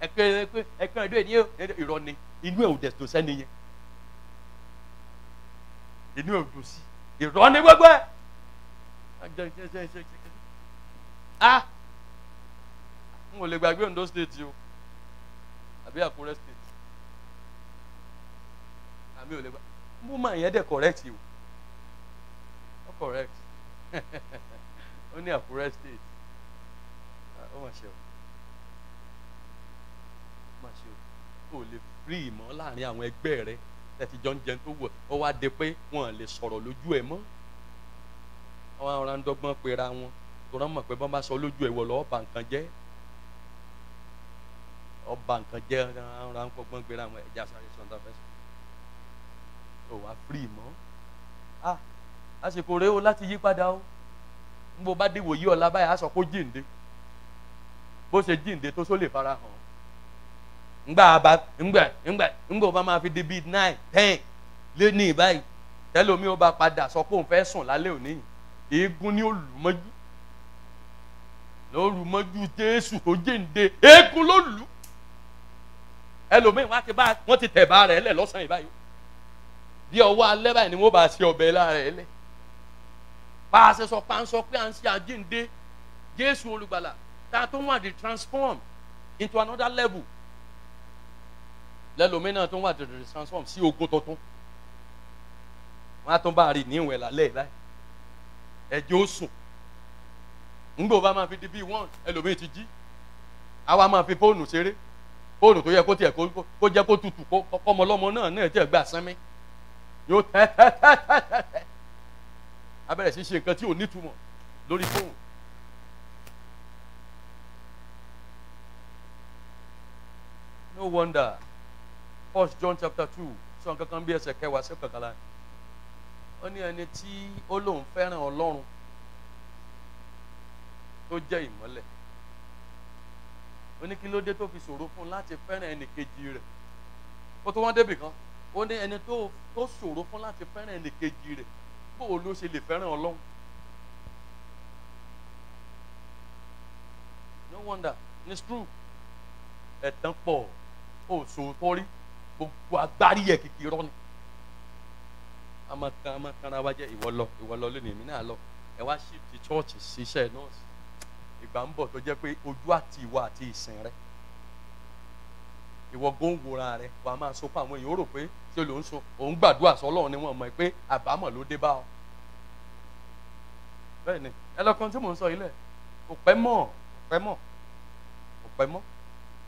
Ẹkẹ ẹkẹ ẹdọ ènìyàn irọ́ ni. Inú ẹ̀ ò dẹ̀ tó sẹ́ni yẹn. Inú ẹ̀ ò dùn sí. Irọ́ ni gbogbo ẹ̀. Ah! N ò lè gbàgbé Ondo state o àbí Àkúrẹ́ state. Àmì ò lè gbà mo máa yẹn dẹ̀ correct o. Ó correct. Ó ní Àkúrẹ́ state. Ó mà ṣe o. Mà ṣe o. O lè free mọ́ láàárín àwọn ẹgbẹ́ rẹ. Tẹ̀sí jọ ń jẹun tó wọ̀ ó wá de pé wọ́n lè sọ̀rọ̀ lójú ẹ̀ mọ́. Àwọn ará pera wọn. Tó rán mọ̀ pé bọ́n bá sọ lójú ẹ̀ wọ̀ lọ́ọ́ bà nǹkan jẹ́ ọba nǹkan jẹ́ ará ń kọ́gbọ́n pera wọn ẹ̀já sáré sọ́ńtà fẹ́sọ̀ tó wá free mọ́. Ah àsìkò rèé o láti yí padà o. Ń bó bá dìwò yí ọ̀la báyìí á sọ pé ó jíǹde. Bó ṣe jíǹde tó só lè fara hàn ngbà bá ngbà ngbà ngbà bá máa fi di bíi nine ten lé ní ìbáyìí tẹlomi ó bá padà sọ pé òun fẹ́ sùn lálẹ́ òní yìí. Eégún ni ó lù mọ́jú. Ló lù mọ́jú jésù tó jíǹde. Eégún ló lù ẹlòmíì wọn ti bá wọn ti tẹ̀ bá rẹ̀ lẹ̀ lọ́sàn-án ìbáyìí bí ọwọ́ alẹ́ báyìí ni wọ́n bá ṣe ọbẹ̀ lára ẹ̀ lẹ̀. Bá a ṣe sọ pa ń pé à ń ṣe àjíǹde jésù olùgbàlà tá a tó wà di transform into another level. Lẹ́lòmínà tó wà di transform sí ogun tuntun. Wọ́n á tún bá a rí ní ìwẹ̀ lálẹ́ báyìí. Ẹ̀jẹ̀ ó sùn. Ńgbò bá máa fi di bíi one ẹlòmíì ti jí. Àwa máa fi fóònù ṣeré fóònù tó yẹ kó tiẹ̀ kó jẹ́ kó tutù kọ́mọlọ́mọ náà náà tiẹ̀ gbà sánmi yóò tẹ́ tẹ́ tẹ́ tẹ́ tẹ́ abẹ́rẹ́ sí ṣe nǹkan tí ò nítumọ̀ lórí fóònù. no wonder first john chapter two sọ nǹkan kan bí ẹsẹ̀ kẹwàá sí kàkàlà ó ní ẹni tí ó lóun fẹ́ràn ọlọ́run tó jẹ́ ìmọ́lẹ̀ ó ní kí ló dé tó fi ṣòro fún un láti fẹ́ràn ẹnì kejì rẹ̀? Ó tó wọ́n débì kan ó ní ẹni tó ṣòro fún láti fẹ́ràn ẹnì kejì rẹ̀ bó o ló ṣe lè fẹ́ràn ọlọ́run? No wonder it's true. Ẹ̀tàn pọ̀ ó sòótọ́ rí. Gbogbo agbárí ẹ̀ kìkì rọ́ ni. Àmọ́ kan àmọ́ kan ara wa jẹ́. Ìwọ lọ ìwọ lọ lónìí èmi náà lọ. Ẹ wá sí ti chọ́ọ̀chì ṣiṣẹ́ nọ́ọ̀sì ìgbà ń bọ̀ tó jẹ́ pé ojú àti ìwọ àti ìsìn rẹ. Ìwọ góńgòra rẹ wà á máa so fún àwọn èèyàn ó rò pé ṣé ló ń so? Òun gbàdúrà sọ́lọ́run ni wọ́n mọ̀ pé àbámọ̀ ló dé bá ọ. Bẹ́ẹ̀ ni ẹ lọ́kàn tí mò ń sọ ilẹ̀ kò pẹ́ mọ́ kò pẹ́ mọ́ kò pẹ́ mọ́.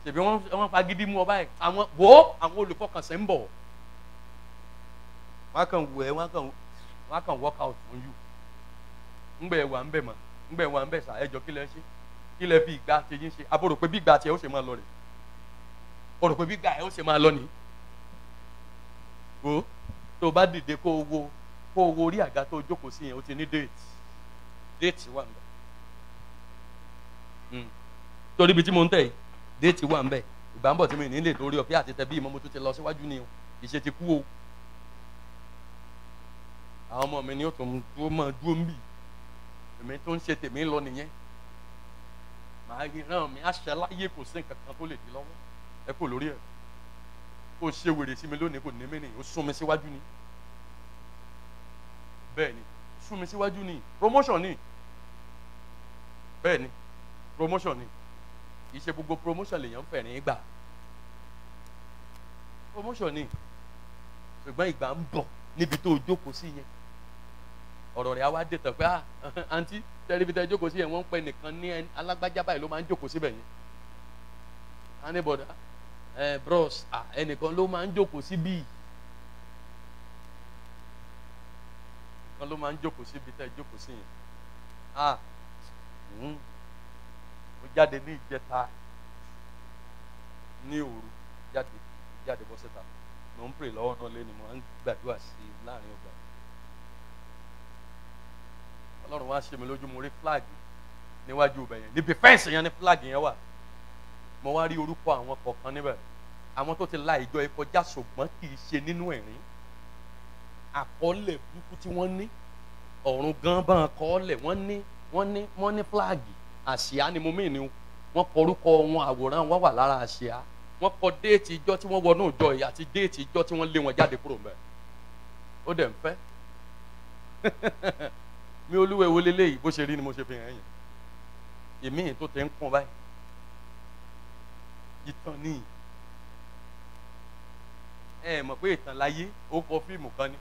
Ṣèbí wọ́n fagídí mú ọ báyìí. Àwọn ó àwọn olùfọkànsẹ̀ ń bọ̀. Wọ́n kàn wù ẹ́ wọ́n kàn wọ́n kàn work out fún you. Ńgbẹ̀ wà ń bẹ̀ mọ́ ńgbẹ̀ wà ń bẹ̀ sà ẹjọ́ kí lẹ ṣe kí lẹ fi ìgbà tí yín ṣe? Àbúrò pé bí ìgbà tí ẹ ó ṣe máa lọ rè o rò pé bí ìgbà ẹ ó ṣe máa lọ wo tó o bá dìde kó o wo kó o wo orí àga tó o jókòó sí yẹn o ti ní déètì déètì wà ń bẹ̀. Torí ibi tí mo ń tẹ̀ yìí déètì wà ń bẹ̀. Ìgbà ń bọ̀ tí mi ní lè torí ọ̀pẹ́ àti tẹ̀bí ìmọ̀ mo tún ti lọ síwájú ni o. Ìṣe ti kú o. Àwọn ọmọ mi ni ó tún tó máa dúró ń bì. Èmi tó ń ṣe tèmi lọ nìyẹn màá ràn mí àṣẹ láyé kò sí nǹkan kan tó lè di lọ́wọ́. Ẹ kò lórí ẹ̀. Kò ṣe wèrè sí mi lónìí kò ní mí nìyí. Ó sún mi síwájú ni. Bẹ́ẹ̀ ni. Sún mi síwájú ni. Promotion ni. Bẹ́ẹ̀ ni. Promotion ni. Kì í ṣe gbogbo promotion lèèyàn fẹ̀rín gbà. Promotion ni. Ṣùgbọ́n ìgbà ń bọ̀ níbi tó o jókòó sí yẹn ọ̀rọ̀ rẹ̀ á wá dé tán pé ah àǹtí tẹlifíṣẹ́ jókòó sí yẹn wọ́n ń pẹ́ nìkan ní alágbájá báyìí ló máa ń jókòó síbẹ̀ yẹn. Anibọ̀dá ẹ bros ah ẹnìkan ló máa ń jókòó síbí. Kan ló máa ń jókòó síbi tẹ́ jókòó sí yẹn. Ah mo jáde ní ìjẹta ní òru jáde jáde bọ́ síta. Mo ń pè lọ́wọ́ náà lé ni mo ń gbàdúrà sí i láàárín ọgbà ọlọ́run wá ṣe mi lójú mo rí flag níwájú ibẹ̀ yẹn. Níbi fẹ́ǹsì yẹn ní flag yẹn wà. Mo wá rí orúkọ àwọn kọ̀ọ̀kan níbẹ̀. Àwọn tó ti la ìjọ yìí kọjá ṣùgbọ́n kì í ṣe nínú ẹ̀rín. Àkọọ́lẹ̀ burúkú tí wọ́n ní ọ̀run gan bá ń kọ́ọ́lẹ̀ wọ́n ní wọ́n ní wọ́n ní flag. Àṣìá ni mo mìíní o. Wọ́n kọ orúkọ wọn àwòrán wọn wà lára àṣìá wọ́n kọ déètì ìjọ tí wọ́n wọnú ìjọ yìí àti déètì ìjọ tí wọ́n lé wọn jáde kúrò mẹ́ ó dẹ̀ ń fẹ́ mi olúwa wo leléyìí bó ṣe rí ni mo ṣe fi hàn yín. Èmi tó ti ń kún báyìí. Ìtàn ni. Ẹ mọ̀ pé ìtàn láyé ó kọ fíìmù kan ni.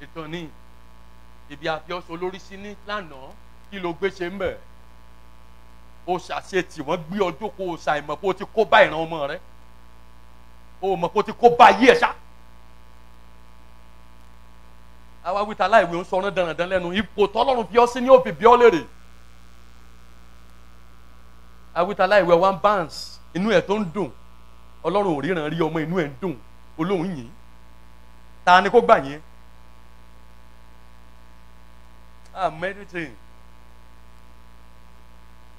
Ìtàn ni. Ibi àfiọ́sọ lórí sí ní lánàá kí ló gbé ṣe ń bẹ̀? O ṣàṣetì wọ́n gbé ọjọ́ kó o ṣàìmọ̀ kó o ti kó bá ìran ọmọ rẹ. O mọ̀ kó o ti kó bá yí ẹ̀ ṣá àwa wíta láìwé ń sọ̀rọ̀ dandan lẹ́nu. Ipò tọ́lọ́run fi ọ́ sí ní òfin bí ọ́ lérè àwíta láìwé one bounce inú ẹ̀ tó ń dùn. Ọlọ́run ò ríran rí ọmọ inú ẹ̀ ń dùn. Olóhùn yìí ta ni kó gbà yín? Ah medicine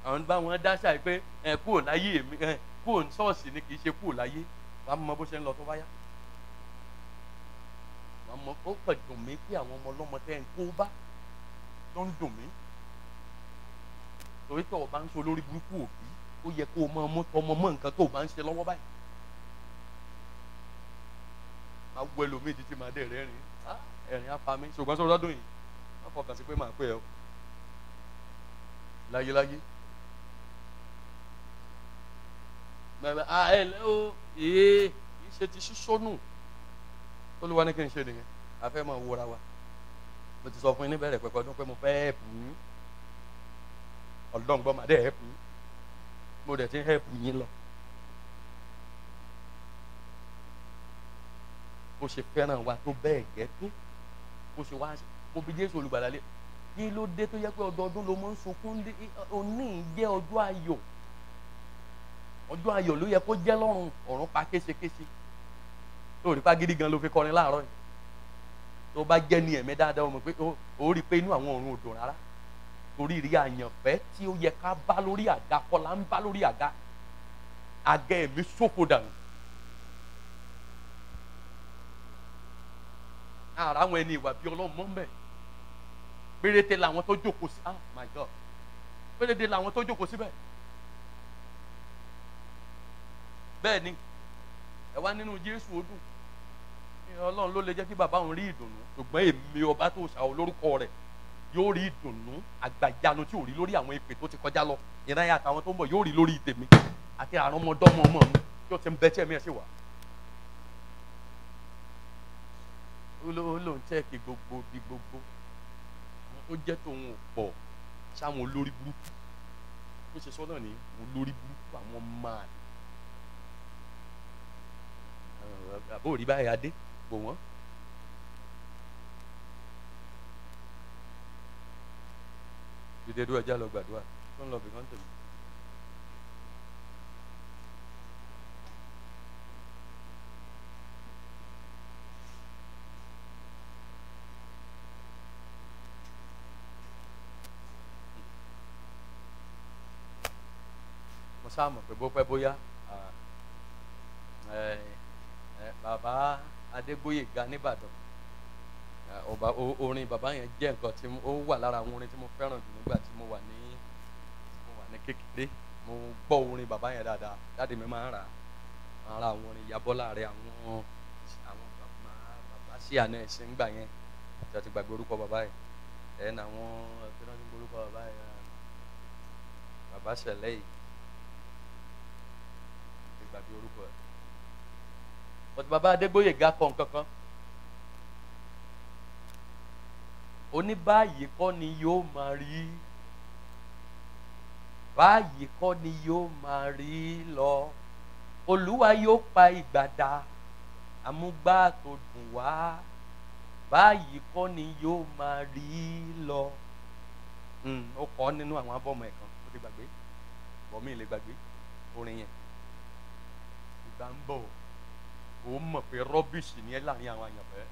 àwọn bá wọn dáṣà pé ẹ kúrò láyé mi ẹ kúrò ṣọ́ọ̀ṣì ni kì í ṣe kúrò láyé. Wàá mọ bó ṣe ń lọ tó bá yá wàá mọ ó pẹ̀ dùn mí kí àwọn ọmọ ọlọ́mọ tẹ́ ń kó bá tó ń dùn mí. Torí tó o bá ń sọ lórí burúkú òbí ó yẹ kó o mọ ọmọ tọmọ mọ nǹkan tó o bá ń ṣe lọ́wọ́ báyìí. Máa wọ ẹlòmíì títí máa dẹ̀ rẹ́rìn ẹ̀rín apá mi ṣùgbọ́n sọ lọ́dún yìí wọ́n fọkàn sí pé màá pè ẹ́ o. Láyéláyé. Bẹ́ẹ̀ ah ẹ lẹ́ ṣe ti ṣíṣónù olúwa ní kí n ṣe nìyẹn. A fẹ́ máa wúra wa. Mo ti sọ fún yín níbẹ̀rẹ̀ pẹ̀pẹ́ ọdún pé mo fẹ́ ẹ̀pù yín. Ọlọ́ngbọ́n màdé ẹ̀pù yín. Mo dẹ̀ ti ń ẹ̀pù yín lọ. bó ṣe fẹ́ràn wa tó bẹ́ẹ̀ gẹ́ tó. Bó ṣe wá mo fi jésù olùgbàlà lé. Kí ló dé tó yẹ pé ọdọọdún ló máa ń sunkún òní jẹ́ ọjọ́ ayọ̀. Ọjọ́ ayọ̀ ló yẹ kó jẹ́ lọ́rùn ọ̀run pa kéṣekéṣe tó rí pa gidi gan ló fi kọrin láàárọ̀ yìí. Tó bá jẹ́ ní ẹ̀mí dáadáa o mọ̀ pé ó rí i pé inú àwọn ọ̀run ò dùn rárá. Torí ìrí àyànfẹ́ tí ó yẹ ká bá lórí àga kọ́lá ń bá lórí àga. Àga ẹ̀mí ṣòfò dànù. ara àwọn ẹni ìwà bíi ọlọ́run mọ́ péréte làwọn tó jókòó sí ah my god. Péréte làwọn tó jókòó síbẹ̀. Bẹ́ẹ̀ ni ẹ wá nínú jésù ó dùn ọlọ́run ló lè jẹ́ kí bàbá òun rí ìdùnnú. Ṣùgbọ́n èmi ọba tó ṣàwọ lórúkọ rẹ̀ yóò rí ìdùnnú àgbàjánu tí ò rí lórí àwọn èpè tó ti kọjá lọ. Ìran àtàwọn tó ń bọ̀ yóò rí lórí tèmi àti àrùn ọmọdọ́mọ ọmọ mi tí ó ti ń bẹ tí ẹ̀mí ẹ̀ sì wà. ó lóun chẹ́ẹ̀kì gbogbo bí gbogbo. Àwọn tó jẹ́ tòun ò pọ̀ sáwọn olórí burúkú. Bó ṣe sọ náà ní olórí burúkú àwọn máa àbó rí báyìí adé bò wọ́n. dìde dúró ẹjá lọ gbàdúrà tó ń lọ bìkan tèmi. mo sáà mọ̀ pé adégbóyèga nìbàdàn ọba orin bàbá yẹn jẹ́ nǹkan tí ó wà lára àwọn orin tí mo fẹ́ràn jù nígbà tí mo wà ní mo wà ní kékeré. Mo gbọ́ orin bàbá yẹn dáadáa. Dáàdi mi máa ń rà máa ra àwọn orin ìyàbọ̀ láàárín àwọn àwọn bàbá bàbá sí àná ẹ̀sìn ńgbà yẹn. Tí a ti gbàgbé orúkọ bàbá yẹn. Ẹ̀ ní àwọn tí wọ́n ti gbé orúkọ bàbá yẹn? Bàbá ṣẹlẹ̀ yìí. Ti gbàgbé orúkọ ẹ̀ bọ́tí bàbá adégbóyèga kọ nǹkan kan. Oní báyìí kọ́ ni yóò máa rí báyìí kọ́ ni yóò máa rí lọ. Olúwa yóò pa ìgbàdà àmúgbá tó dùn wá báyìí kọ́ ni yóò máa rí lọ. Ó kọ́ nínú àwọn abọ́mọ ẹ̀ kan ó ti gbàgbé. Bọ́mí lè gbàgbé orin yẹn. Ìgbà ń bọ̀ ó mọ̀ pé rọ́bìṣì ni ẹ láàárín àwọn àyànfẹ́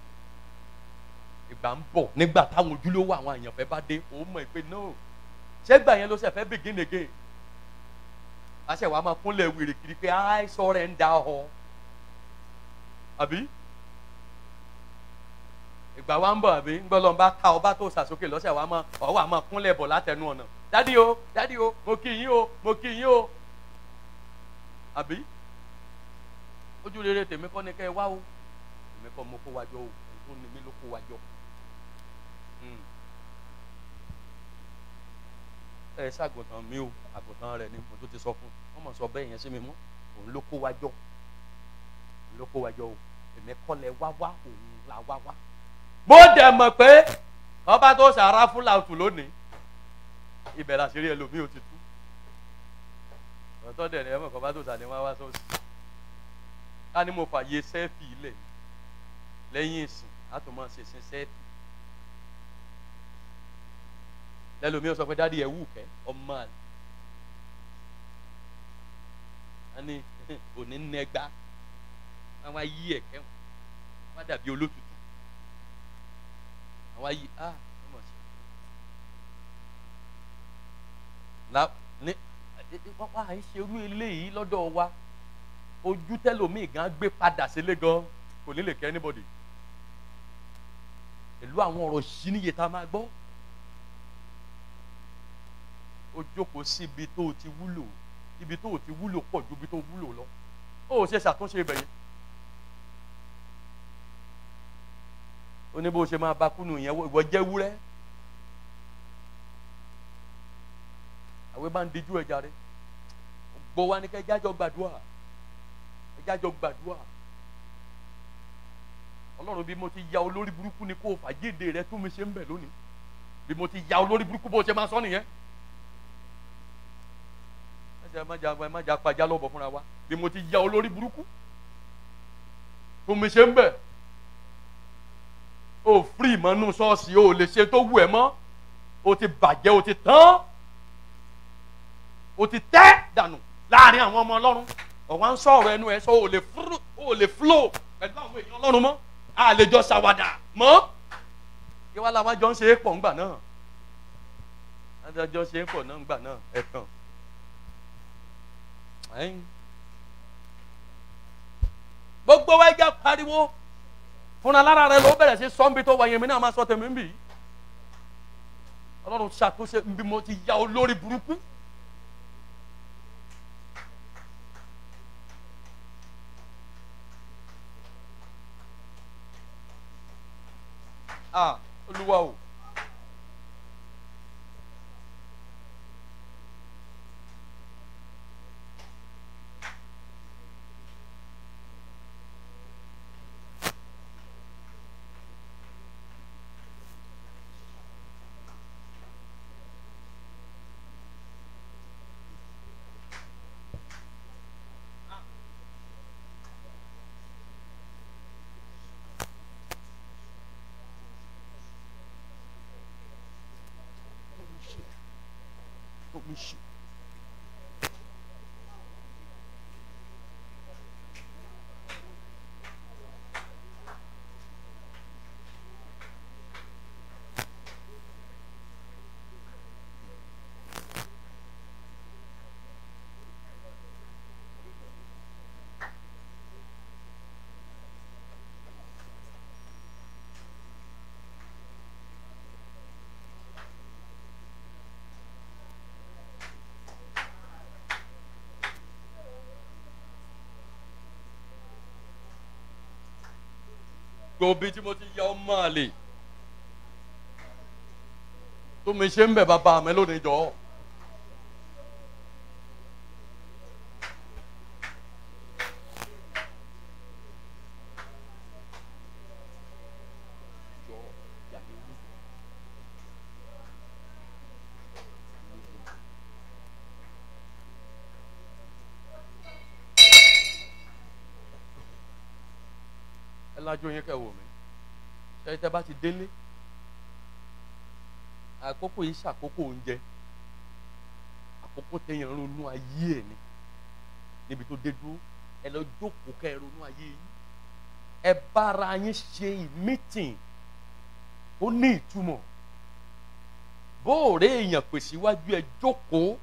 ìgbà ń bọ̀ nígbà táwọn ojúlówó àwọn àyànfẹ́ bá dé òun mọ̀ pé no. Ṣẹ́gbà yẹn ló ṣe fẹ́ begin again? Àṣẹ wàá máa kúnlẹ̀ wèrè kiri pé ń da ọ. Àbí? Ìgbà wa ń bọ̀ àbí? Ńgbọ́lọ́ bá ká ọba tó sàsókè lọ́sẹ̀ wa máa ọ̀ wà máa kúnlẹ̀ bọ̀ látẹnu ọ̀nà. Dádì o dádì o mo kí yín o mo kí yín o. Àbí ojú tèmi kọ́ ni kẹ́ ẹ wá o. Tèmi kọ́ mo kó wájọ o. Òun ni mi ló kó wájọ. Hmm. ẹ ṣàgùntàn mi o. Àgùntàn rẹ ni mo tó ti sọ fún wọn mọ̀ sọ bẹ́ẹ̀ yẹn sí mi mọ́. Òun ló kó wájọ òun ló kó wájọ o. Èmi kọ́ lẹ wá wá òun là wá wá. mo dẹ̀ mọ̀ pé ọba tó sàrà fún làtù lónìí ibẹ̀ làṣírí ẹlòmíì ò ti tú ọ̀tọ́ dẹ̀ ni ẹ mọ̀ kọ́ bá tó sàní wá wá sọ́ọ̀sì ká ní mo fààyè sẹ́ẹ̀fì ilẹ̀ lẹ́yìn ìsìn ṣe sin sẹ́ẹ̀fì. Lẹ́lòmíì sọ pé dádì ẹ̀ wù kẹ́ ọmọ àlè. Á ní òní nẹgbá wọn wá yí ẹ̀kẹ́ wọn. Wá dàbí olótùtù. Àwọn yí ah ọmọ ṣe. La ní wọ́n wá ń ṣerú eléyìí lọ́dọ̀ wa ojú tẹ́lòmíì gan gbé padà sílé gan kò ní lè kẹ́ anybody. Pẹ̀lú àwọn ọ̀rọ̀ sí níye tá a máa gbọ́. Ó jókòó sí ibi tó o ti wúlò ibi tó o ti wúlò pọ̀ ju ibi tó o wúlò lọ. Ó ò ṣe ṣàtúnṣe ibẹ̀ yẹn. Ó ní bó ṣe máa bá kúnnù yẹn ìwọ jẹ́ wúrẹ́. Àwẹ̀ bá ń dijú ẹ̀ jáde gbọ́ wa ní kẹ́ jájọ́ gbàdúrà jájọ́ gbàdúrà. Ọlọ́run bí mo ti ya olórí burúkú ni kó o fàjíǹde rẹ tún mi ṣe ń bẹ̀ lónìí. Bí mo ti ya olórí burúkú bó ṣe máa sọ nìyẹn. Ẹ má jà ẹ má jà pàjá lọ́bọ̀ fúnra wa. Bí mo ti ya olórí burúkú tún mi ṣe ń bẹ̀. O firi mọ́nú ṣọ́ọ̀ṣì o lè ṣe tó wù ẹ́ mọ́. O ti bàjẹ́ o ti tán. O ti tẹ́ dànù láàárín àwọn ọmọ ọlọ́run ọ̀wá ń sọ̀rọ̀ ẹnu ẹ sọ o lè flow pẹ̀lú àwọn èèyàn ọlọ́run mọ́. A lè jọ ṣàwàdà mọ́. Kí wàá làwọn jọ ń ṣe é pọ̀ ńgbà náà? Adájọ́ ṣe é pọ̀ náà ńgbà náà ẹ̀kan gbogbo wa ẹja pariwo. Fúnra lára rẹ ló bẹ̀rẹ̀ sí sọ́nbi tó wáyé mi náà máa sọ tèmi ń bì. Ọlọ́run ṣàtúnṣe bí mo ti ya olórí burúkú. Ah olúwa o. gbòòbí tí mo ti ya ọmọ àlè tó mi ṣe ń bẹ̀ bàbá mi lónìí jọ. Lájú yín kẹ́ wò mí. Ṣe tẹ́ bá ti délé àkókò yìí ṣàkókò oúnjẹ. Àkókò téèyàn ronú ayé ẹ̀ ni. Níbi tó dé dúró ẹ lọ jókòó kẹ́ ẹ ronú ayé yín. Ẹ bára yín ṣe meeting ó ní ìtumọ̀. Bó o rẹ èèyàn pè síwájú ẹ jókòó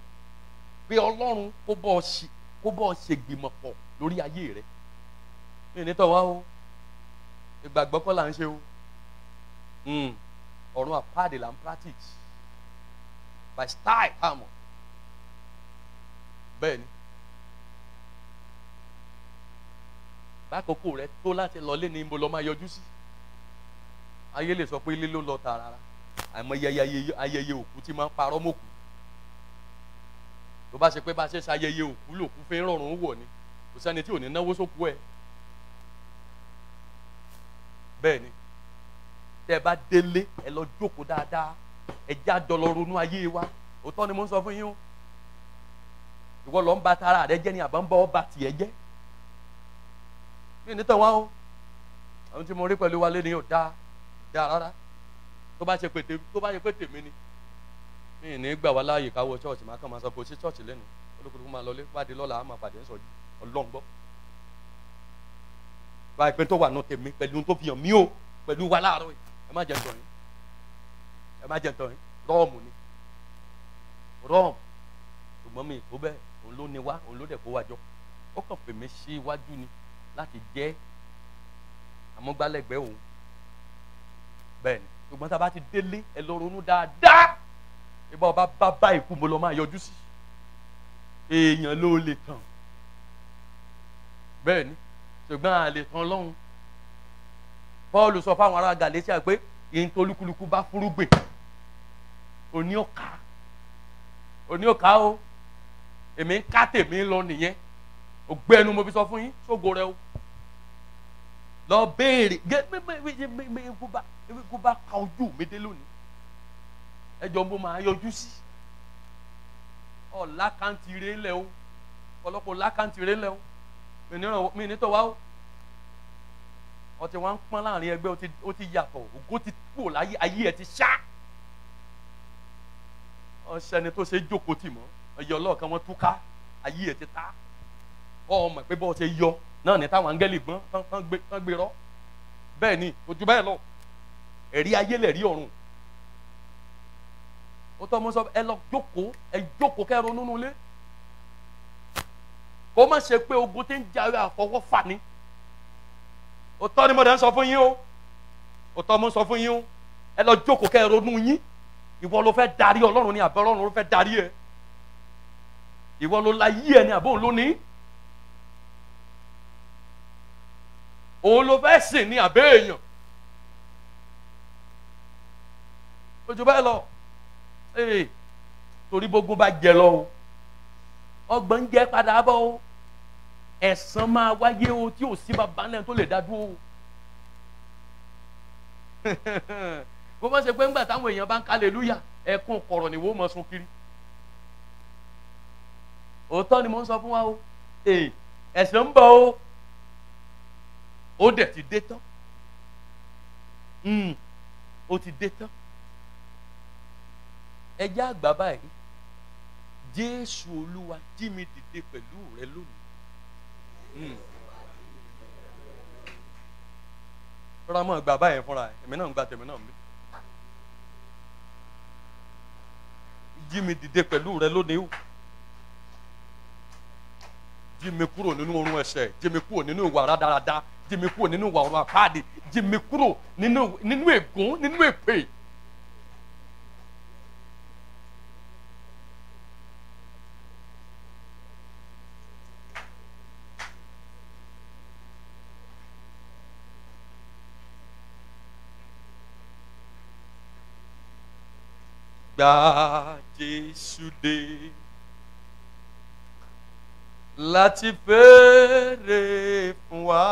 pé ọlọ́run kó bọ́ ọ lórí ayé rẹ. Ní ìnítọ̀ wá o ìgbàgbọ́ kọ́ là ń ṣe o. Mm. ọ̀run àpáàdé là ń practice. By style àmọ́ bẹ́ẹ̀ ni. Bákòókò rẹ tó láti lọlé ní ibo lọ máa yọjú sí. Ayé lè sọ pé ilé ló lọ tààrà. Àmọ́ ayẹyẹ òkú tí máa ń parọ́ mọ́kù. Tó bá ṣe pé bá ṣe ṣayẹyẹ òkú lòkú fi ń rọrùn wọ̀ ni kò sẹ́ni tí ò ní náwó sókú ẹ̀ bẹ́ẹ̀ ni tẹ́ ẹ bá délé ẹ lọ jókòó dáadáa. Ẹ já dọlọ ronú ayé wa. Òótọ́ ni mo ń sọ fún yín o. Ìwọ lọ ń ba tara rẹ jẹ́ ni àbá ń bọ́ ọba tiẹ̀ jẹ́. Mí ní tàn wá o. Àwọn tí mo rí pẹ̀lú wa lẹ́ni ò dáa dáa rárá. Tó bá ṣe pé tèmi tó bá ṣe pé tèmi ni mí ní gbà wá láàyè ká wọ ṣọ́ọ̀ṣì. Máa kàn máa sọ kò sí ṣọ́ọ̀ṣì lẹ́nu? Máa lọlé wádìí lọ́la á máa ń sọ yìí ọlọ́ngbọ́ báyìí pé tó wà nù tèmi pẹ̀lú tó fi hàn mí o pẹ̀lú wa láàárọ̀ yìí. Ẹ má jẹ ntọ́ yín. Ẹ má jẹ ntọ́ yín. Rọ́ọ̀mù ni. Rọ́ọ̀mù. Ṣùgbọ́n mi tó bẹ́ẹ̀. Òun ló ní wá òun ló dẹ̀ kó wa jọ. Ó kàn pè mí sí iwájú ni láti jẹ́ amúgbálẹ́gbẹ̀ẹ́ òun. Bẹ́ẹ̀ ni. Ṣùgbọ́n tá a bá ti délé ẹ lọ ronú dáadáa. Ìbá ọba bá bá ikú mo lọ máa yọjú sí. Èèyàn ló lè tàn bẹ́ẹ̀ ni ṣùgbọ́n a lè tàn lọ́hùn. Paul sọ fáwọn ará Galatia pé ìyẹn tó lúkúlùkù bá fúrúgbìn òní ọ̀ka òní ọ̀ka o. Èmi ń ká tèmi lọ nìyẹn. Ògbẹ́nu mo fi sọ fún yín ṣógo rẹ o. Lọ béèrè kó bá ka ojú mi dé lónìí. Ẹjọ mo máa yọjú sí. Ọ lákàntì rẹ lẹ o. Ọ̀pọ̀lọpọ̀ lákàntì rẹ lẹ o mi ní tọ wá o. Ọtí wọn ń pọ́n láàárín ẹgbẹ́ ó ti yàtọ̀ ògo ti kú láyé ayé ẹ ti ṣá. Ọ̀sẹ̀ni tó ṣe jókòó tì mọ́ ẹ̀yẹ ọlọ́ọ̀kan wọn túká ayé ẹ ti ta. Ọmọ pé bọ́ọ̀ ṣe yọ náà ní táwọn áńgẹ́lì gbọ́n tán gbé rọ́. Bẹ́ẹ̀ ni ojú bẹ́ẹ̀ lọ. Ẹ̀rí ayé lẹ̀ rí ọ̀run. Ó tọ́ mọ́ sọ ẹ lọ jókòó ẹ jókòó kẹ́ ronú nulẹ̀ kó má ṣe pé ogun tí ń jayọ àfọwọ́fà ni. Ó tọ́ ni mo dẹ̀ ń sọ fún yín o. Ó tọ́ mo ń sọ fún yín o. Ẹ lọ jókòó kẹ́ ronú yín. Ìwọ ló fẹ́ darí ọlọ́run ni àbẹ́ ọlọ́run ló fẹ́ darí ẹ? Ìwọ ló la yí ẹ ni àbóhùn ló ní. òun ló fẹ́ sìn ní àbẹ́ èèyàn? Ojú bẹ́ẹ̀ lọ. Ee torí bógun bá jẹ lọ o. Ọgbọ́n jẹ́ padà bọ̀ o ẹ̀san máa wáyé o tí ò sí bàbá náà tó lè dá dúró. Bó bá ṣe pé ńgbà táwọn èèyàn bá ń kálẹ̀lúyà ẹkún kọ̀rọ̀ ni wọ́n mọ̀ sun kiri. Òótọ́ ni mo ń sọ fún wa o. Ẹ̀san ń bọ̀ o. Ó dẹ̀ ti dé tán. Ó ti dé tán. Ẹjẹ́ àgbà báyìí. Jésù olúwa jí mi dìde pẹ̀lú rẹ lónìí rọra mọ́ àgbà báyìí fúnra ẹ̀? Èmi náà ń gba tèmi náà mi jí mi dìde pẹ̀lú rẹ lónìí o. Jí mi kúrò nínú orun ẹ̀ṣẹ̀. Jí mi kúrò nínú ìwà rádaràda. Jí mi kúrò nínú ìwà ọ̀rọ̀ àpáàdé jí mi kúrò nínú ègún nínú èpè. Gba Jésù dé. Láti fèrè fún wa.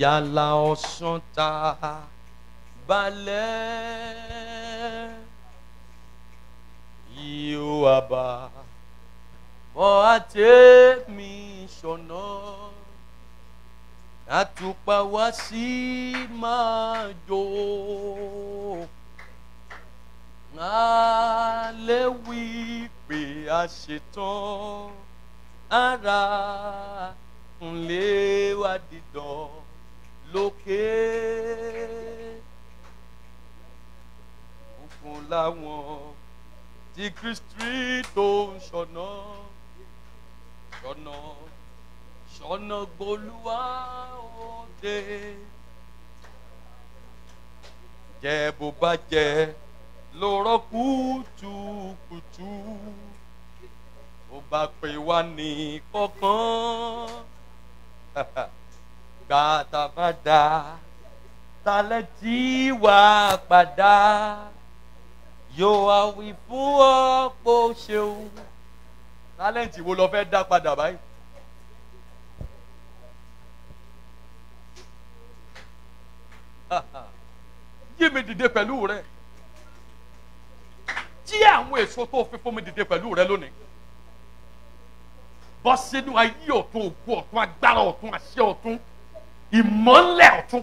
Yàrá ọ̀sán ta balẹ̀. Yóò wá bá mọ́ àtẹ̀mí sọ̀nà àtùpà wá sí máa jó máa lè wí pé a ṣetán ara ń lé wa dídán lókè. Òkun láwọn tí Kristi tó ń ṣọ̀nà ṣọ̀nà ṣọ̀nà gbolúwa òde. Jẹ́ bó bá jẹ́ lórọ́ kùtùkùtù. Ó bá pè wá ní kọ̀ọ̀kan. Gbàtà bá dá talẹ̀ tí wà padà. Yóò wá wí fún ọ pé ṣeun. Tálẹ̀ǹtì wo lọ fẹ́ dá padà báyìí. yí mi dìde pẹ̀lú rẹ jí àwọn èso tó fi fún mi dìde pẹ̀lú rẹ lónìí bọ́ sínú ayé ọ̀tún ògùn ọ̀tún agbára ọ̀tún àṣẹ ọ̀tún ìmọ̀lẹ̀ ọ̀tún.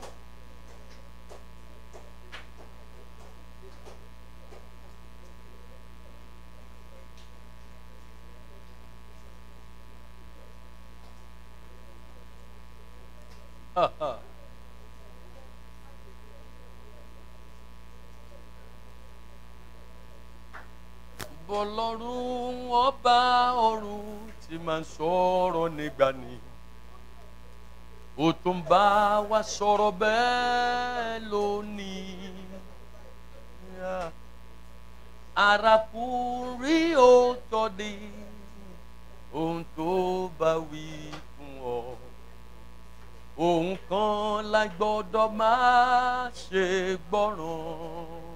Bọ́lọ́run ọba ọ̀run ti máa ń sọ̀rọ̀ nígbà ni. Ó tún bá wa sọ̀rọ̀ bẹ́ẹ̀ lónìí. Arákùnrin ó tọ́ di ohun tó bá wí fún ọ ohun kan la gbọ́dọ̀ máa ṣe gbọ́ràn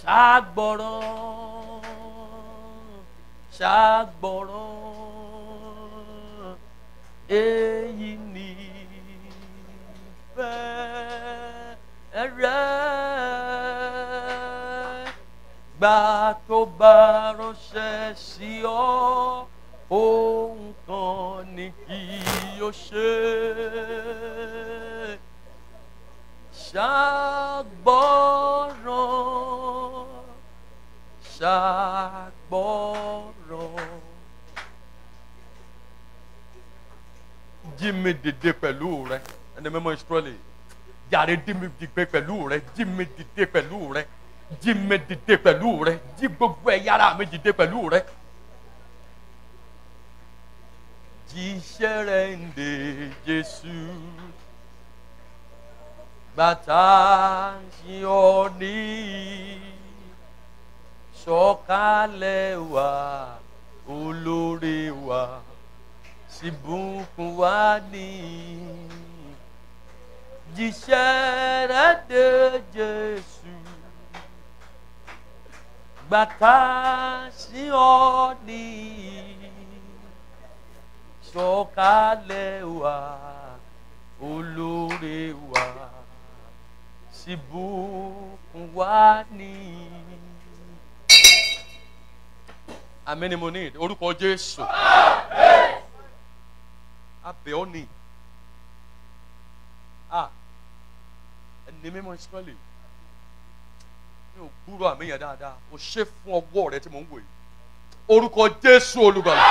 ṣàgbọ́ràn ṣàgbọ́ràn èyí ni fẹ́ rẹ̀. Gbà tó bá ránṣẹ́ sí ọ ohun kan ni kí o ṣe. Ṣàgbọ́ràn ṣàgbọ́ràn. jí mi dìde pẹ̀lú rẹ. Ẹni mímọ́ ìṣúrọ́lẹ̀ yàrá jí mi dìde pẹ̀lú rẹ. Jí mi dìde pẹ̀lú rẹ. Jí mi dìde pẹ̀lú rẹ. Jí gbogbo ẹ̀ yàrá mi dìde pẹ̀lú rẹ. jíṣẹ́ rẹ̀ ń de Jésù. Bàtà ṣí ọ ní sọ̀kalẹ̀ wá olóore wá síbùkún wá ní jíṣẹ́ rẹ̀ dé Jésù gbàtà sí ọ ní sọ̀kalẹ̀ wá olóore wá síbùkún wá ní. Àmín ni mo ní orúkọ Jésù. Abẹ́ ọ́ ni. Ah ẹni mímọ́ Ísírẹ́lì mi ò gbúrò àmì yẹn dáadáa. O ṣe fún ọwọ́ rẹ tí mò ń wò yìí. Orúkọ Jésù olùgbàlà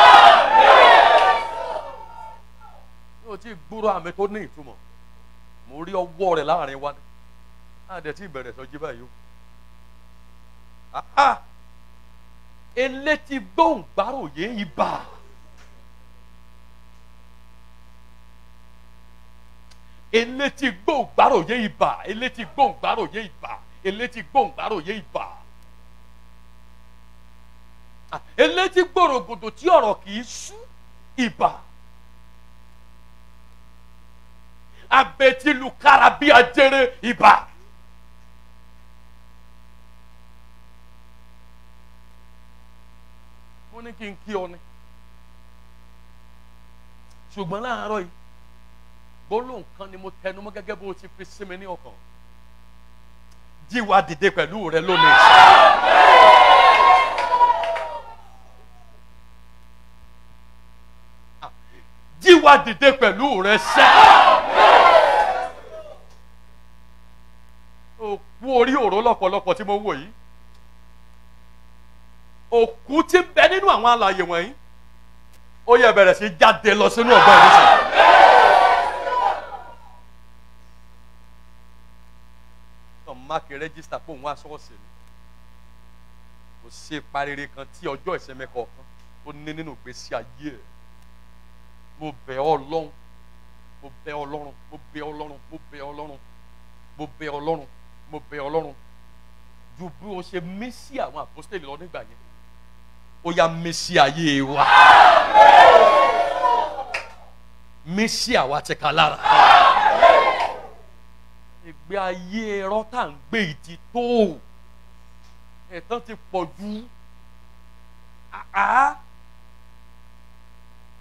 mi ò tí ì gbúrò àmì tó ní ìtumọ̀. Mo rí ọwọ́ rẹ láàárín wa. Ní àdẹ tí ìbẹ̀rẹ̀ sọjí báyìí o elétí gbóhùngbáròyé ibà. Elétí gbóhùngbáròyé ibà. Elétí gbóhùngbáròyé ibà. Elétí gbóhùngbáròyé ibà. Ah, elétí gbòrògbòdò tí ọ̀rọ̀ kì í sú ibà. Abetilukára bí ajere ibà. Mo ní kí n kí ọ ni ṣùgbọ́n láàárọ̀ yìí gbólóhùn kan ni mo tẹnu mọ́ gẹ́gẹ́ bó ti fi sí mi ní ọkàn jíwa dìde pẹ̀lú rẹ lónìí. Jíwa dìde pẹ̀lú rẹ sẹ́. òkú orí òró lọ́pọ̀lọpọ̀ tí mo wò yìí òkú ń bẹ nínú àwọn alààyè wọ̀nyí ó yẹ bẹ̀rẹ̀ sí jáde lọ sínú ọ̀gbọ́n ìlú sàn. máàkì rẹ́gísítà pé òun wá ṣọ́ọ̀ṣì ni. Kò sí ipa rere kan tí ọjọ́ ìsinmi kọ̀ọ̀kan tó ní nínú ìgbésí ayé ẹ̀ mo bẹ̀ ọ́ lọ́hùn mo bẹ̀ ọ́ lọ́rùn mo bẹ̀ ọ́ lọ́rùn mo bẹ̀ ọ́ lọ́rùn mo bẹ̀ ọ́ lọ́rùn mo bẹ̀ ọ́ lọ́rùn ju bí o ṣe mí sí àwọn àpọ́stélì lọ nígbà yẹn ó yá mí sí ayé wa. Mí sí àwa ti ká lára. Ìgbé ayé ẹ̀rọ tá à ń gbé ti tó. Ẹ̀tàn ti pọ̀ jù. Àá.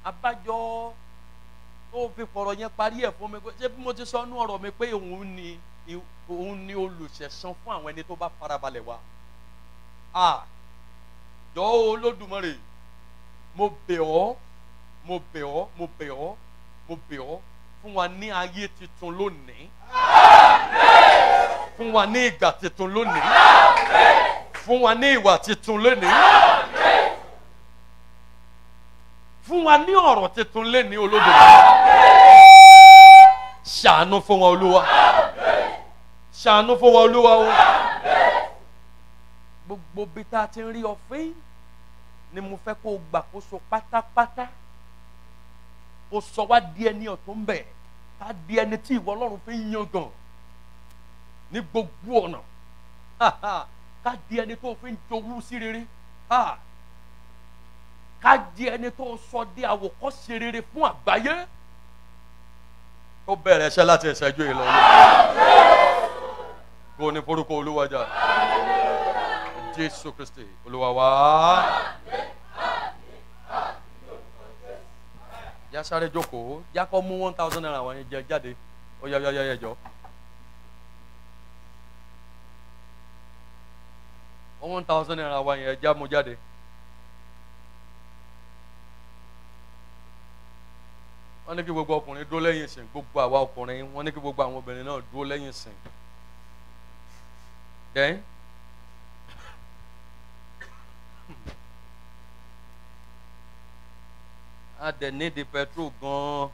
Abájọ tó fi fọ̀rọ̀ yẹn parí ẹ̀ fún mi ṣé bí mo ti sọ nú ọ̀rọ̀ mi pé òun ni òun ni olùṣẹ̀san fún àwọn ẹni tó bá farabalẹ̀ wá jọ olódùmarè mo bẹ̀ ọ́ mo bẹ̀ ọ́ mo bẹ̀ ọ́ mo bẹ̀ ọ́ fún wa ní ayé tuntun lónìí. Fún wa ní ìgbà tuntun lónìí. Fún wa ní ìwà tuntun lónìí. Fún wa ní ọ̀rọ̀ tuntun lónìí olódùmarè. Ṣàánú fún wa olúwa. Ṣàánú fún wa olúwa o. Gbogbo bí tá a ti ń rí ọ̀fìn ni mo fẹ́ kó o gbàkóso pátápátá. Kó sọ wá di ẹni ọ̀tún bẹ̀. Ká di ẹni tí ìwọ ọlọ́run fi ń yan gan ní gbogbo ọ̀nà. Ká di ẹni tó fi ń jowú sí rere. Ká di ẹni tó sọ di àwòkọ́ṣe rere fún àgbáyé. Ó bẹ̀rẹ̀ ẹṣẹ́ láti ẹ̀ṣẹ́jú yìí lọ́wọ́ kó ní forúkọ olúwajà jésù kristi olúwa wá. yá sáré jókòó yá kọ́ mú one thousand naira wọn jẹ jáde ó yá yá yá yá one thousand naira wọn yẹn já mú jáde. wọ́n ní kí gbogbo ọkùnrin dúró lẹ́yìn ìsìn gbogbo àwa ọkùnrin wọ́n ní kí gbogbo àwọn obìnrin náà dúró lẹ́yìn ìsìn. A dẹ̀ ní di petrol gan-an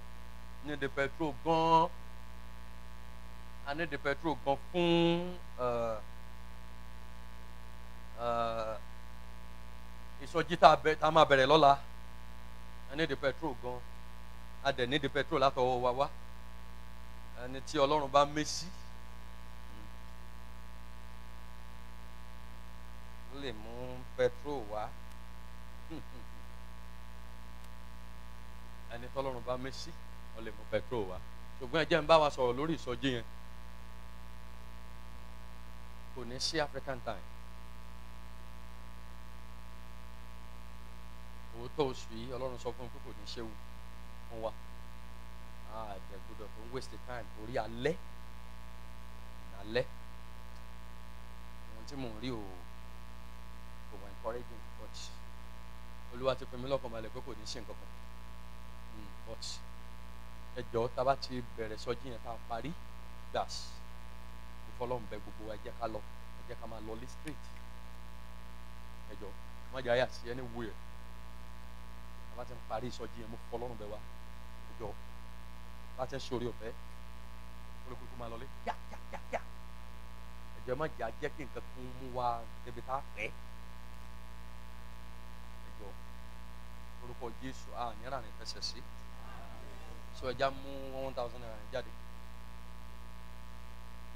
ní di petrol gan-an. A ní di petrol gan fún ìsọjí tá a máa bẹ̀rẹ̀ lọ́la. A ní di petrol gan-an. A dẹ̀ ní di petrol látọwọ́ wa wá. Ẹni tí ọlọ́run bá mé sí. lè mú petrol wá ẹni tọ́lọ́run bá mẹ́sì wọ́n lè mú petrol wá. Ṣùgbọ́n ẹ jẹ́ ń bá wa sọ̀rọ̀ lórí ìsọjí yẹn. Kò ní sí African time. Òótọ́ oṣù yìí ọlọ́run sọ fún mi pé kò ní ṣéwu fún wa. Àjẹgbọdọ̀ tó ń waste time torí alẹ́ alẹ́ ohun tí mò ń rí o kò wọ encouraging but olúwa ti pin mí lọ́kàn balẹ̀ pé kò ní ṣe nǹkan kan but ẹ jọ̀ọ́ tá a bá ti bẹ̀rẹ̀ sọjí yẹn tá a parí gbàs ìfọlọ́run bẹ gbogbo ẹ jẹ́ ká lọ ẹ jẹ́ ká máa lọ lé straight ẹ jọ̀ọ́ má jẹ́ àyà sí ẹni wúyẹ̀ tá a bá ti parí sọjí yẹn mo fọlọ́run bẹ wa ẹ jọ̀ọ́ bá ti ń ṣe orí ọ̀fẹ́ olùkókó máa lọ lé. Kíákíákíá ẹ jọ̀ọ́ má jẹ́ àjẹ́ kí nǹkan kan mú wa débi tá a fẹ́. Orúkọ jésù nira ní fẹsẹ̀ sí so ẹja mú one thousand naira jáde.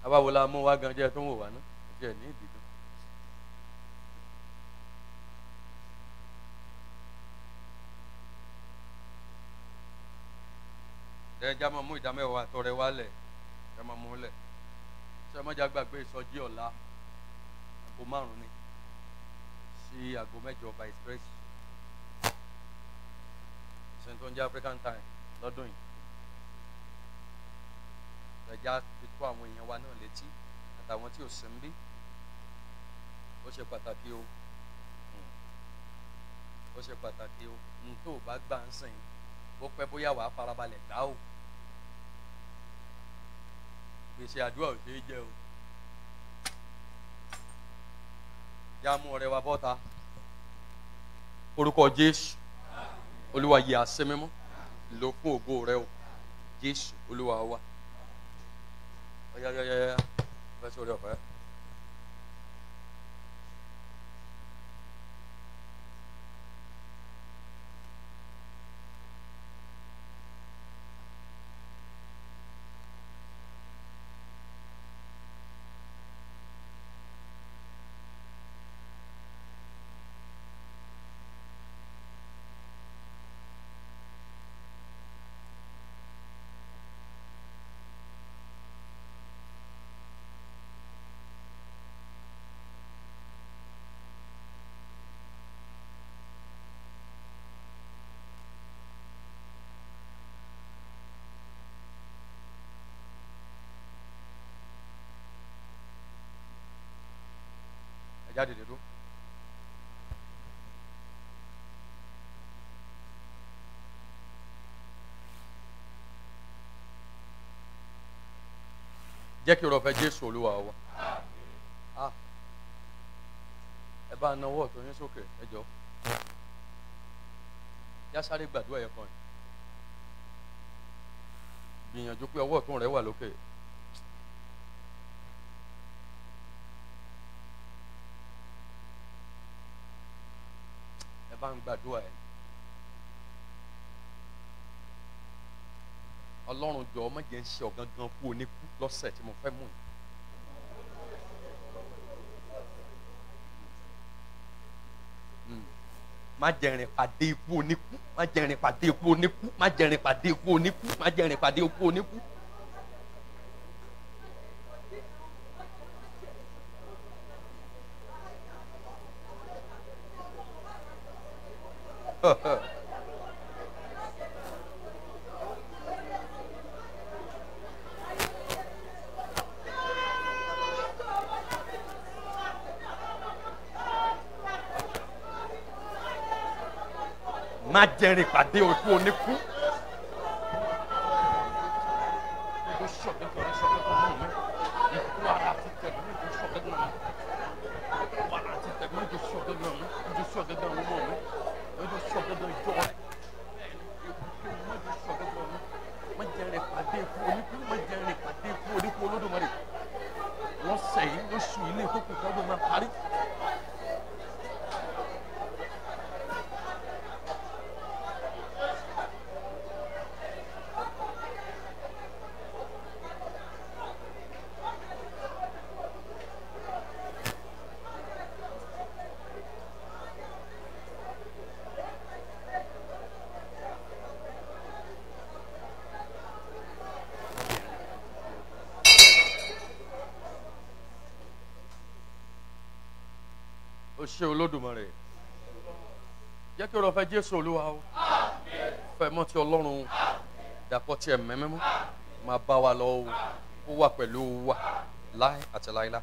Abáwo la mú wa gan jẹ tó ń wò wá ná. Jẹ ní ìdìbò ẹja máa mú ìdámẹ́wàá tọrẹ wá lẹ̀. Ẹ máa mú lẹ̀. Ṣé ọmọdé gbàgbé ìsọjí ọ̀la? Àgbo márùn-ún ni. Sí àgbo mẹ́jọ by express. Jẹ́ African time lọ́dún yìí ẹ̀já ti tó àwọn èèyàn wa náà létí àtàwọn tí ò sí ń bí ó ṣe pàtàkì o. Ó ṣe pàtàkì o. N tó bá gbà ń sìn bó pẹ́ bóyá wàá farabalẹ̀ gbá o gbèsè àdúrà ò ṣeé jẹ o. Já mú ọ̀rẹ́ wa bọ́ta. Orúkọ Jésù. Olúwa yìí àsẹ́mímọ́ lò fún ògo rẹ o. Jésù olúwa wa ọ̀yáyáyáyá fẹ́ sórí ọ̀fẹ́ jáde lè dúró. jẹ́ kí ọ̀rọ̀ fẹ́ jésù olúwa wa Ah. ẹ bá nawọ́ ọ̀tún yín sókè ẹ jọ yá sáré gbàdúrà yẹn kan gbìyànjú pé ọwọ́ ọ̀tún rẹ wà lókè. ẹ gbàdúrà ẹ ọlọ́run jọ ọmọ jẹ́ ń ṣe ọ̀gángan kú oníkú lọ́sẹ̀ tí mo fẹ́ mú yìí. Mm. má jẹrin pàdé ikú oníkú má jẹrin pàdé ikú oníkú má jẹrin pàdé ikú oníkú má jẹrin pàdé ikú oníkú. má jẹrin pàdé ikú oníkú. wọ́n sẹ́yìn lóṣù ilé ìkókò kan ló máa parí. o ṣe olódùmarè jẹ́ kí o lọ fẹ́ jésù olúwa o. Fẹ́ mọ́ ti ọlọ́run dàpọ̀ tiẹ̀ mẹ́mẹ́mọ́ máa bá wa lọ o. Ó wà pẹ̀lú wa láì àti láìláì